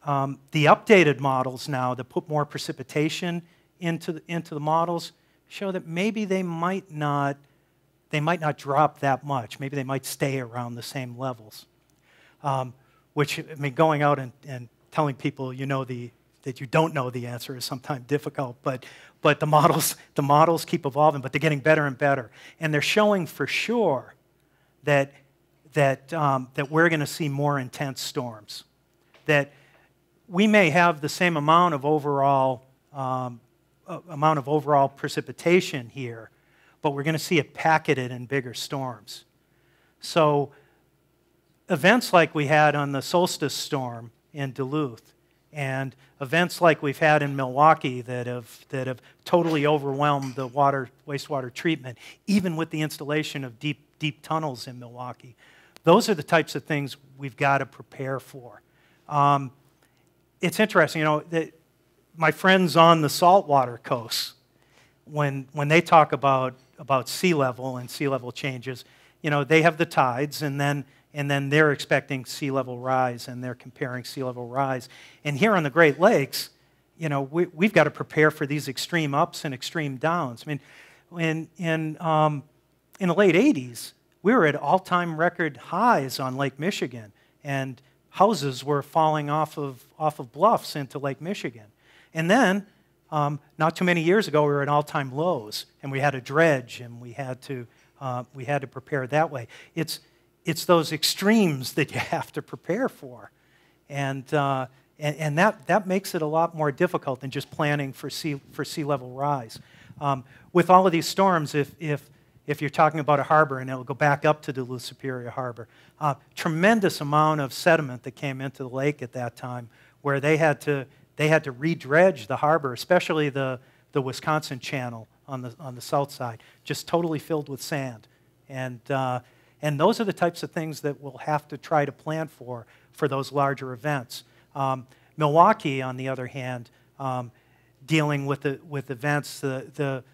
Speaker 3: Um, the updated models now that put more precipitation into the, into the models show that maybe they might not, they might not drop that much. Maybe they might stay around the same levels. Um, which, I mean, going out and, and telling people you know the, that you don't know the answer is sometimes difficult, but, but the, models, the models keep evolving, but they're getting better and better. And they're showing for sure that, that, um, that we're going to see more intense storms. That we may have the same amount of overall, um, amount of overall precipitation here, but we're going to see it packeted in bigger storms. So events like we had on the solstice storm in Duluth and events like we've had in Milwaukee that have, that have totally overwhelmed the water, wastewater treatment, even with the installation of deep, deep tunnels in Milwaukee. Those are the types of things we've got to prepare for. Um, it's interesting, you know, that my friends on the saltwater coast, when, when they talk about, about sea level and sea level changes, you know, they have the tides, and then and then they're expecting sea level rise and they're comparing sea level rise. And here on the Great Lakes, you know, we, we've got to prepare for these extreme ups and extreme downs. I mean, in, in, um, in the late 80s, we were at all time record highs on Lake Michigan, and houses were falling off of, off of bluffs into Lake Michigan. And then, um, not too many years ago, we were at all time lows, and we had to dredge and we had to, uh, we had to prepare that way. It's, it's those extremes that you have to prepare for. And, uh, and, and, that, that makes it a lot more difficult than just planning for sea, for sea level rise. Um, with all of these storms, if, if, if you're talking about a harbor and it'll go back up to Duluth Superior Harbor, uh, tremendous amount of sediment that came into the lake at that time where they had to, they had to redredge the harbor, especially the, the Wisconsin Channel on the, on the south side, just totally filled with sand. And, uh, and those are the types of things that we'll have to try to plan for for those larger events. Um, Milwaukee, on the other hand, um, dealing with, the, with events, the, the,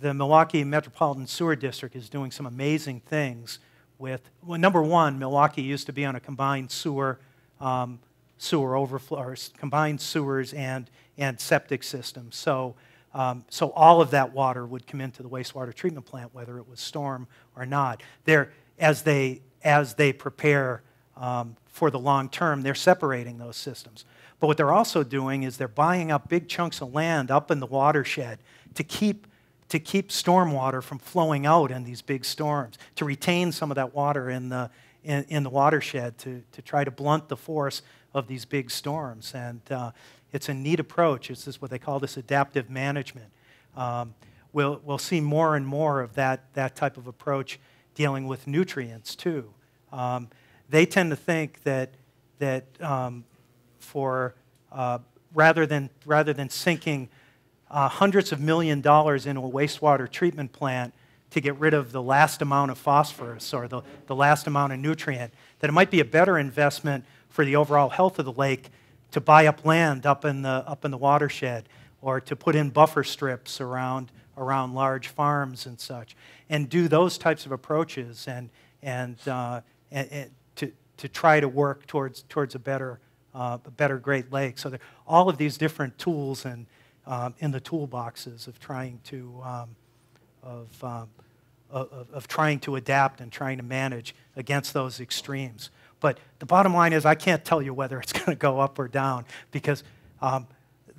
Speaker 3: the Milwaukee Metropolitan Sewer District is doing some amazing things with, well, number one, Milwaukee used to be on a combined sewer, um, sewer overflow, or combined sewers and, and septic system. So, um, so all of that water would come into the wastewater treatment plant, whether it was storm or not. There, as they, as they prepare um, for the long term, they're separating those systems. But what they're also doing is they're buying up big chunks of land up in the watershed to keep, to keep stormwater from flowing out in these big storms, to retain some of that water in the, in, in the watershed to, to try to blunt the force of these big storms. And uh, it's a neat approach. It's this, what they call this adaptive management. Um, we'll, we'll see more and more of that, that type of approach dealing with nutrients too. Um, they tend to think that, that um, for uh, rather, than, rather than sinking uh, hundreds of million dollars into a wastewater treatment plant to get rid of the last amount of phosphorus or the, the last amount of nutrient, that it might be a better investment for the overall health of the lake to buy up land up in the, up in the watershed or to put in buffer strips around, around large farms and such and do those types of approaches and, and, uh, and, and to, to try to work towards, towards a, better, uh, a better Great Lake. So there, all of these different tools and, um, in the toolboxes of trying to, um, of, um, of, of trying to adapt and trying to manage against those extremes. But the bottom line is I can't tell you whether it's going to go up or down because um,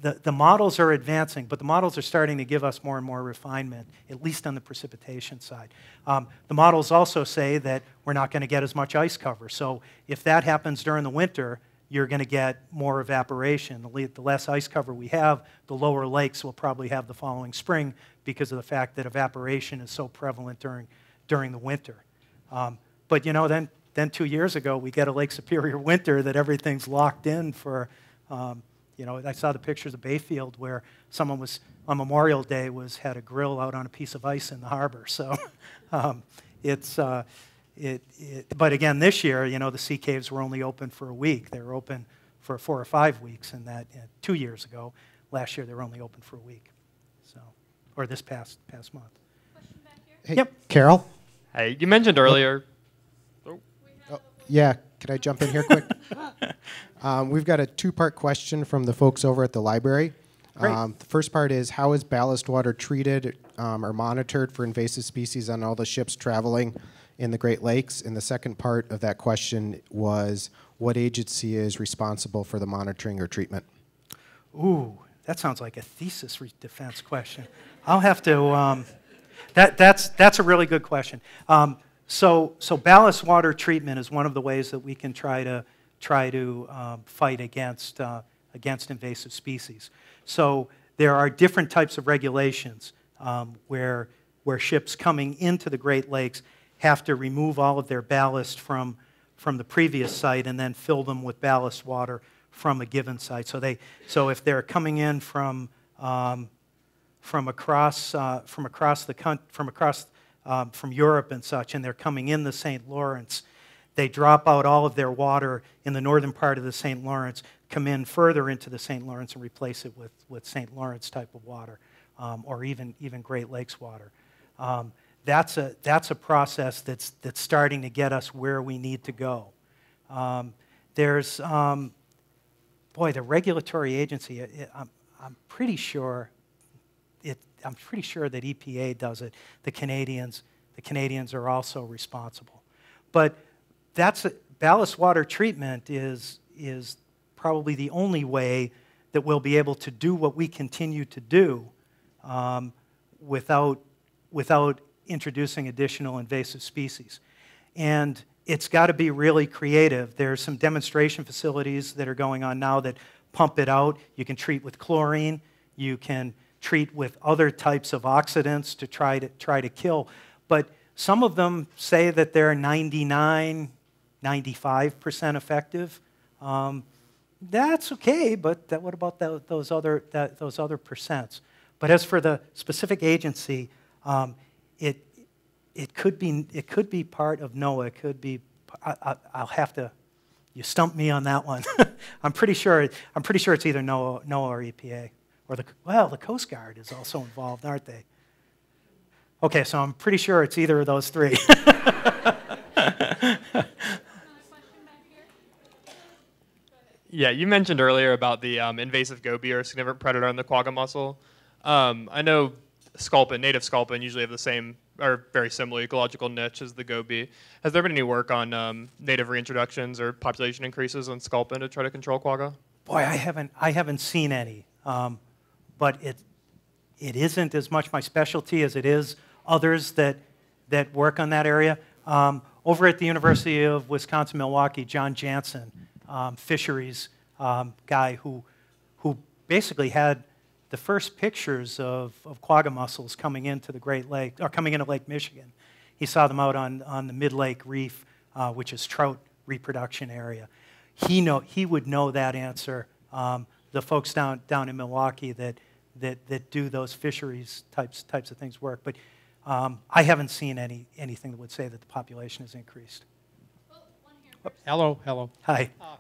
Speaker 3: the, the models are advancing, but the models are starting to give us more and more refinement, at least on the precipitation side. Um, the models also say that we're not going to get as much ice cover. So if that happens during the winter, you're going to get more evaporation. The, less ice cover we have, the lower lakes will probably have the following spring because of the fact that evaporation is so prevalent during, during the winter. Um, but you know, then, then two years ago, we get a Lake Superior winter that everything's locked in for um, you know, I saw the pictures of Bayfield where someone was on Memorial Day was had a grill out on a piece of ice in the harbor. So um, it's uh, it, it, But again, this year, you know, the sea caves were only open for a week. They were open for four or five weeks, and that uh, two years ago, last year they were only open for a week. So, or this past past month.
Speaker 16: Hey,
Speaker 3: yep.
Speaker 16: Carol.
Speaker 17: Hey, you mentioned earlier.
Speaker 16: Yeah, could I jump in here quick? um, we've got a two part question from the folks over at the library. Um, the first part is how is ballast water treated um, or monitored for invasive species on all the ships traveling in the Great Lakes? And the second part of that question was what agency is responsible for the monitoring or treatment?
Speaker 3: Ooh, that sounds like a thesis re- defense question. I'll have to. Um, that, that's, that's a really good question. Um, so, so ballast water treatment is one of the ways that we can try to try to um, fight against uh, against invasive species. So there are different types of regulations um, where where ships coming into the Great Lakes have to remove all of their ballast from from the previous site and then fill them with ballast water from a given site. So they so if they're coming in from um, from across uh, from across the from across um, from Europe and such, and they're coming in the St. Lawrence. They drop out all of their water in the northern part of the St. Lawrence, come in further into the St. Lawrence, and replace it with, with St. Lawrence type of water, um, or even even Great Lakes water. Um, that's a that's a process that's that's starting to get us where we need to go. Um, there's um, boy, the regulatory agency. It, I'm, I'm pretty sure it, I'm pretty sure that EPA does it. The Canadians, the Canadians are also responsible. But that's a, ballast water treatment is, is probably the only way that we'll be able to do what we continue to do um, without, without introducing additional invasive species. And it's got to be really creative. There's some demonstration facilities that are going on now that pump it out. You can treat with chlorine. You can treat with other types of oxidants to try to try to kill. But some of them say that they're 99, 95% effective. Um, that's okay, but that, what about those, other, that, those other percents? But as for the specific agency, um, it, it, could be, it could be part of NOAA. It could be, I, will have to, you stumped me on that one. I'm, pretty sure, I'm pretty sure it's either NOAA, NOAA or EPA. Or the, well, the Coast Guard is also involved, aren't they? Okay, so I'm pretty sure it's either of those three.
Speaker 17: yeah, you mentioned earlier about the um, invasive goby or significant predator on the quagga mussel. Um, I know sculpin, native sculpin, usually have the same or very similar ecological niche as the goby. Has there been any work on um, native reintroductions or population increases on sculpin to try to control quagga?
Speaker 3: Boy, I haven't, I haven't seen any. Um, but it, it isn't as much my specialty as it is others that, that work on that area. Um, over at the University of Wisconsin Milwaukee, John Janssen, um, fisheries um, guy who, who basically had the first pictures of, of quagga mussels coming into the Great Lake, or coming into Lake Michigan. He saw them out on, on the Mid Lake Reef, uh, which is trout reproduction area. He, know, he would know that answer. Um, the folks down, down in Milwaukee that that, that do those fisheries types, types of things work. But um, I haven't seen any, anything that would say that the population has increased.
Speaker 18: Hello, hello.
Speaker 3: Hi.
Speaker 18: Uh,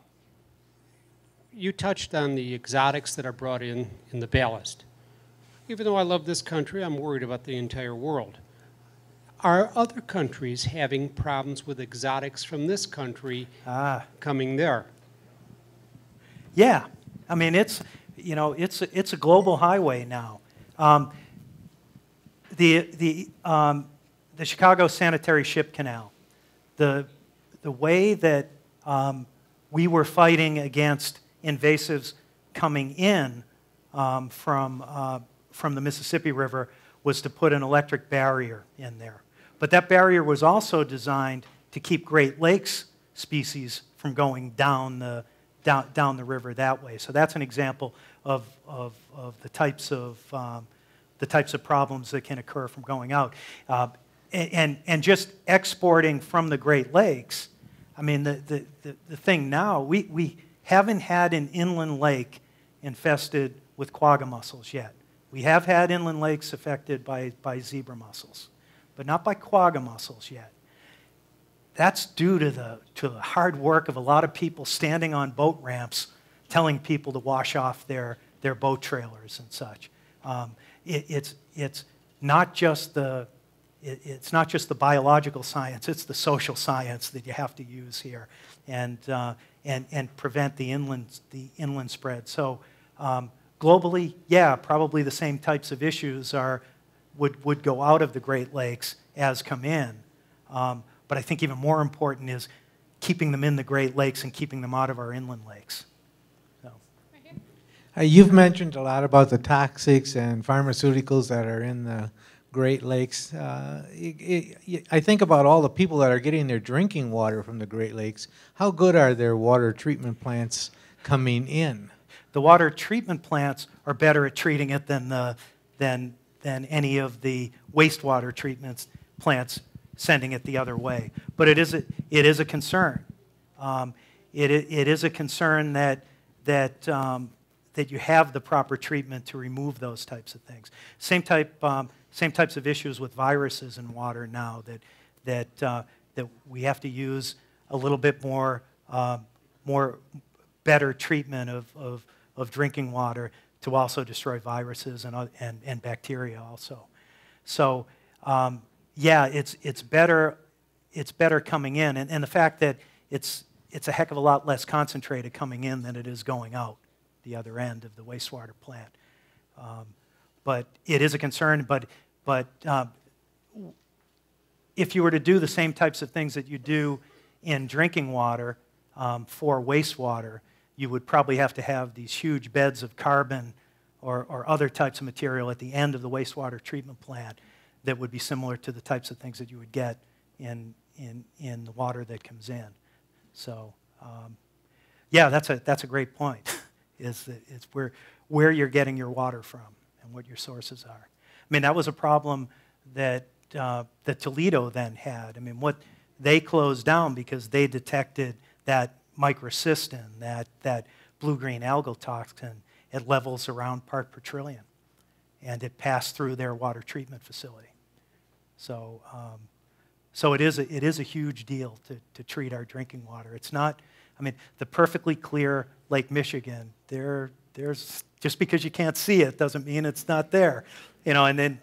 Speaker 18: you touched on the exotics that are brought in in the ballast. Even though I love this country, I'm worried about the entire world. Are other countries having problems with exotics from this country
Speaker 3: ah.
Speaker 18: coming there?
Speaker 3: Yeah. I mean, it's, you know, it's a, it's a global highway now. Um, the, the, um, the Chicago Sanitary Ship Canal, the, the way that um, we were fighting against invasives coming in um, from, uh, from the Mississippi River was to put an electric barrier in there. But that barrier was also designed to keep Great Lakes species from going down the, down, down the river that way. So that's an example of, of, of the, types of, um, the types of problems that can occur from going out. Uh, and, and just exporting from the Great Lakes, I mean, the, the, the, the thing now, we, we haven't had an inland lake infested with quagga mussels yet. We have had inland lakes affected by, by zebra mussels, but not by quagga mussels yet. That's due to the, to the hard work of a lot of people standing on boat ramps telling people to wash off their, their boat trailers and such. Um, it, it's, it's, not just the, it, it's not just the biological science, it's the social science that you have to use here and, uh, and, and prevent the inland, the inland spread. So um, globally, yeah, probably the same types of issues are, would, would go out of the Great Lakes as come in. Um, but I think even more important is keeping them in the Great Lakes and keeping them out of our inland lakes.
Speaker 19: Uh, you've mentioned a lot about the toxics and pharmaceuticals that are in the Great Lakes. Uh, it, it, I think about all the people that are getting their drinking water from the Great Lakes. How good are their water treatment plants coming in?
Speaker 3: The water treatment plants are better at treating it than, the, than, than any of the wastewater treatment plants sending it the other way. But it is a, it is a concern. Um, it, it is a concern that, that um, that you have the proper treatment to remove those types of things. Same, type, um, same types of issues with viruses in water now that, that, uh, that we have to use a little bit more, uh, more better treatment of, of, of drinking water to also destroy viruses and, and, and bacteria also. So um, yeah, it's, it's, better, it's better coming in. And, and the fact that it's, it's a heck of a lot less concentrated coming in than it is going out the other end of the wastewater plant. Um, but it is a concern, but, but um, if you were to do the same types of things that you do in drinking water um, for wastewater, you would probably have to have these huge beds of carbon or, or other types of material at the end of the wastewater treatment plant that would be similar to the types of things that you would get in, in, in the water that comes in. So, um, yeah, that's a, that's a great point. is that it's where, where you're getting your water from and what your sources are. I mean, that was a problem that, uh, that Toledo then had. I mean, what they closed down because they detected that microcystin, that, that blue-green algal toxin at levels around part per trillion. And it passed through their water treatment facility. So, um, so it, is a, it is a huge deal to, to treat our drinking water. It's not, I mean, the perfectly clear Lake Michigan, there, there's, just because you can't see it doesn't mean it's not there. You know, and then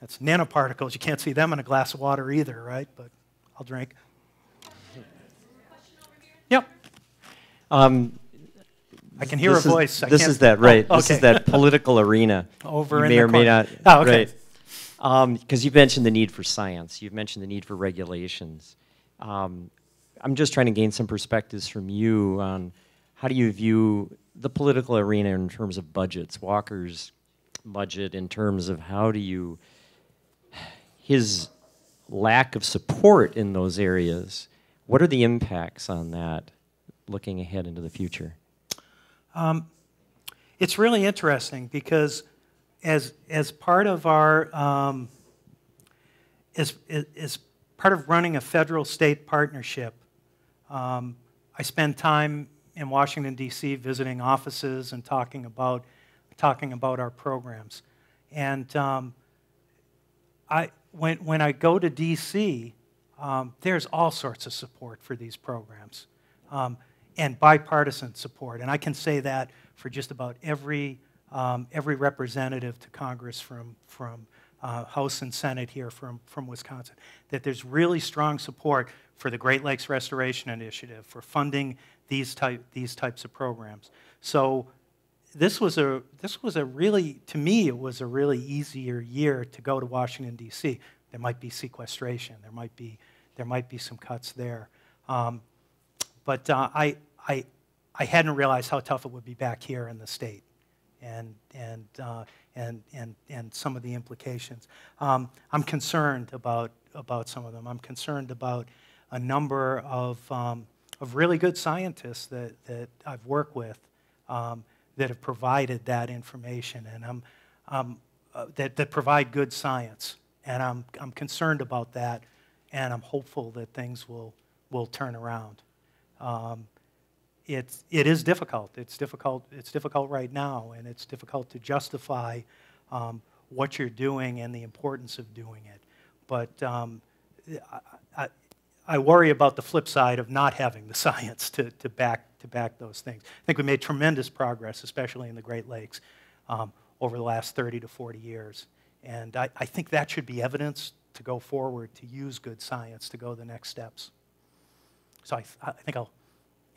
Speaker 3: that's nanoparticles. You can't see them in a glass of water either, right? But I'll drink. Yep.
Speaker 20: Um,
Speaker 3: I can hear a
Speaker 20: is,
Speaker 3: voice.
Speaker 20: this is that, right.
Speaker 3: Oh, okay.
Speaker 20: This is that political arena.
Speaker 3: Over
Speaker 20: you
Speaker 3: in
Speaker 20: may
Speaker 3: the
Speaker 20: or may not.
Speaker 3: Oh, okay.
Speaker 20: Right. Because um, you've mentioned the need for science. You've mentioned the need for regulations. Um, I'm just trying to gain some perspectives from you on how do you view the political arena in terms of budgets, Walker's budget in terms of how do you, his lack of support in those areas, what are the impacts on that looking ahead into the future?
Speaker 3: Um, it's really interesting because as, as part of our, um, as, as part of running a federal-state partnership, um, I spend time in Washington, D.C., visiting offices and talking about, talking about our programs. And um, I, when, when I go to D.C., um, there's all sorts of support for these programs um, and bipartisan support. And I can say that for just about every, um, every representative to Congress from, from uh, House and Senate here from, from Wisconsin, that there's really strong support for the Great Lakes Restoration Initiative, for funding these, type, these types of programs. So this was, a, this was a really, to me, it was a really easier year to go to Washington, D.C. There might be sequestration. There might be, there might be some cuts there. Um, but uh, I, I, I hadn't realized how tough it would be back here in the state and, and, uh, and, and, and some of the implications. Um, I'm concerned about, about some of them. I'm concerned about a number of, um, of really good scientists that, that I've worked with um, that have provided that information and I'm, um, uh, that, that provide good science. And I'm, I'm concerned about that and I'm hopeful that things will, will turn around. Um, it's, it is difficult. It's difficult. It's difficult right now, and it's difficult to justify um, what you're doing and the importance of doing it. But um, I, I, worry about the flip side of not having the science to, to, back, to back those things. I think we made tremendous progress, especially in the Great Lakes, um, over the last 30 to 40 years. And I, I think that should be evidence to go forward, to use good science to go the next steps. So I, I think I'll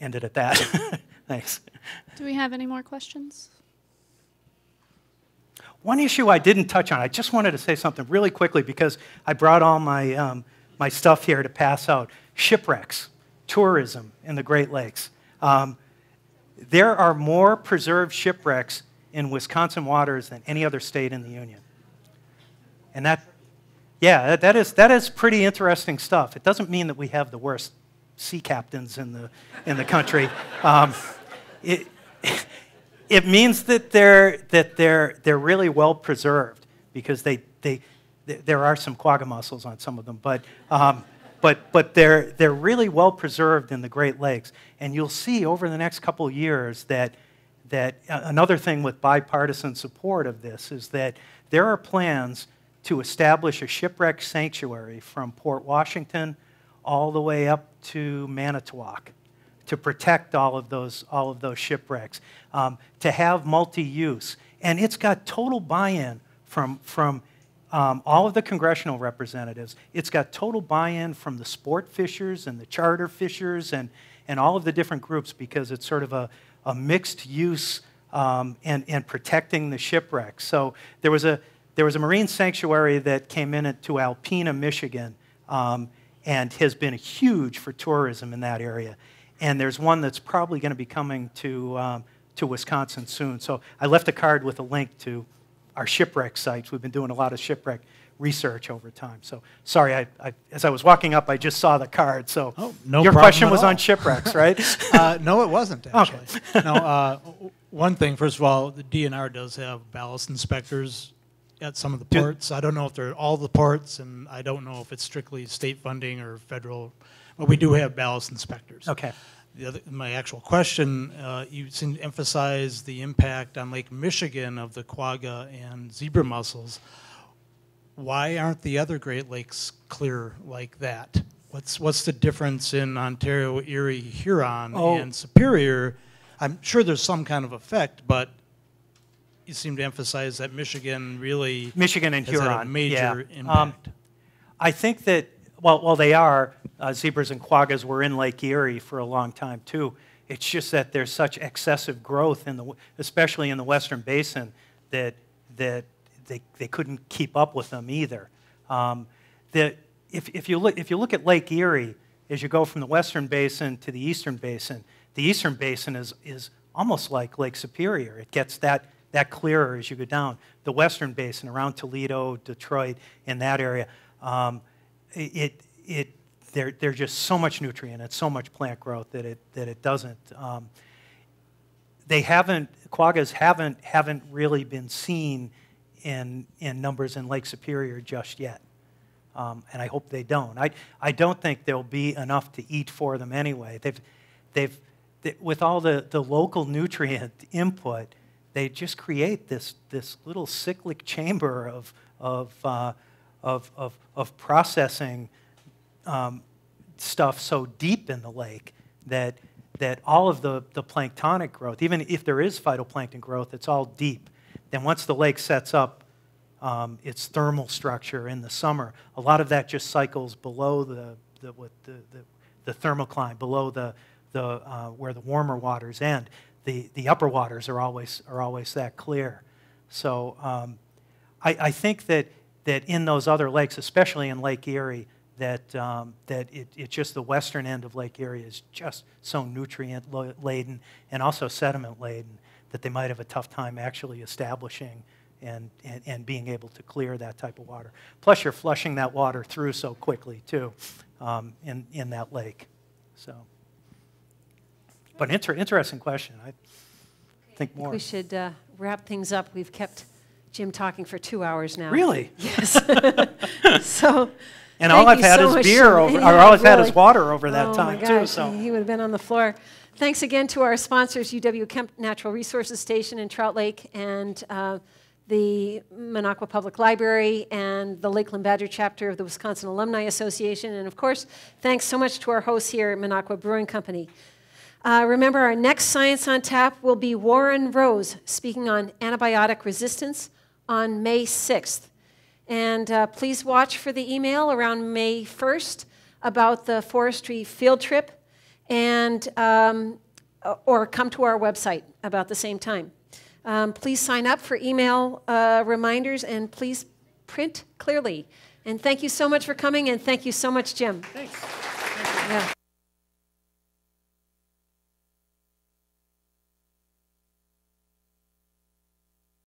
Speaker 3: end it at that. Thanks.
Speaker 21: Do we have any more questions?
Speaker 3: one issue I didn't touch on, I just wanted to say something really quickly because I brought all my, um, my stuff here to pass out. Shipwrecks, tourism in the Great Lakes. Um, there are more preserved shipwrecks in Wisconsin waters than any other state in the Union. And that, yeah, that is, that is pretty interesting stuff. It doesn't mean that we have the worst sea captains in the, in the country. Um, it, it means that they're, that they're, they're really well preserved because they, they, there are some quagga mussels on some of them, but, um, but, but they're, they're really well preserved in the Great Lakes. And you'll see over the next couple of years that, that uh, another thing with bipartisan support of this is that there are plans to establish a shipwreck sanctuary from Port Washington all the way up to Manitowoc to protect all of those, all of those shipwrecks, um, to have multi-use. And it's got total buy-in from, from um, all of the congressional representatives. It's got total buy-in from the sport fishers and the charter fishers and, and all of the different groups because it's sort of a, a mixed use um, and, and protecting the shipwrecks. So there was, a, there was a marine sanctuary that came in to Alpena, Michigan, um, and has been huge for tourism in that area. And there's one that's probably going to be coming to, um, to Wisconsin soon. So I left a card with a link to our shipwreck sites. We've been doing a lot of shipwreck research over time. So sorry, I, I, as I was walking up, I just saw the card. So
Speaker 21: oh, no
Speaker 3: your question was
Speaker 21: all.
Speaker 3: on shipwrecks, right?
Speaker 21: uh, no, it wasn't actually.
Speaker 3: Okay.
Speaker 21: no, uh, one thing. First of all, the DNR does have ballast inspectors at some of the ports. I don't know if they're all the ports, and I don't know if it's strictly state funding or federal, but we do have ballast inspectors.
Speaker 3: Okay.
Speaker 21: The other, my actual question, uh, you seem to emphasize the impact on Lake Michigan of the quagga and zebra mussels. Why aren't the other Great Lakes clear like that? What's what's the difference in Ontario, Erie, Huron,
Speaker 3: Oh.
Speaker 21: and Superior? I'm sure there's some kind of effect, but you seem to emphasize that Michigan really
Speaker 3: Michigan and Huron.
Speaker 21: a major
Speaker 3: yeah.
Speaker 21: impact.
Speaker 3: Um, I think that, well, well they are. Uh, zebras and quaggas were in Lake Erie for a long time, too. It's just that there's such excessive growth, in the, especially in the Western Basin, that, that they, they couldn't keep up with them either. Um, the, if, if, you look, if you look at Lake Erie, as you go from the Western Basin to the Eastern Basin, the Eastern Basin is, is almost like Lake Superior. It gets that, that clearer as you go down. The Western Basin, around Toledo, Detroit, in that area, um, it, it, there, there's just so much nutrient and so much plant growth that it, that it doesn't. Um, they haven't, quaggas haven't, haven't really been seen in, in numbers in Lake Superior just yet. Um, and I hope they don't. I, I don't think there'll be enough to eat for them anyway. They've, they've, they, with all the, the local nutrient input, they just create this, this little cyclic chamber of, of, uh, of, of, of processing um, stuff so deep in the lake that, that all of the, the planktonic growth, even if there is phytoplankton growth, it's all deep. Then once the lake sets up um, its thermal structure in the summer, a lot of that just cycles below the, the, the, the, the thermocline, below the, the, uh, where the warmer waters end. The, the upper waters are always, are always that clear. So um, I, I think that, that in those other lakes, especially in Lake Erie, that, um, that it, it's just the western end of Lake Erie is just so nutrient laden and also sediment laden that they might have a tough time actually establishing and, and, and being able to clear that type of water. Plus, you're flushing that water through so quickly, too, um, in, in that lake. So, but inter- interesting question. I think more.
Speaker 1: We should uh, wrap things up. We've kept Jim talking for two hours now.
Speaker 3: Really?
Speaker 1: Yes. so.
Speaker 3: And all I've had
Speaker 1: so
Speaker 3: is beer over- or all I've had is water over that
Speaker 1: Oh,
Speaker 3: time, too, so.
Speaker 1: He would have been on the floor. Thanks again to our sponsors, UW Kemp Natural Resources Station in Trout Lake and uh, the Minocqua Public Library and the Lakeland Badger chapter of the Wisconsin Alumni Association. And of course, thanks so much to our hosts here at Minocqua Brewing Company. Uh, remember, our next Science on Tap will be Warren Rose speaking on antibiotic resistance on May 6th. And uh, please watch for the email around May 1st about the forestry field trip and um, or come to our website about the same time. Um, please sign up for email uh, reminders and please print clearly. And thank you so much for coming and thank you so much, Jim. Thanks. Yeah.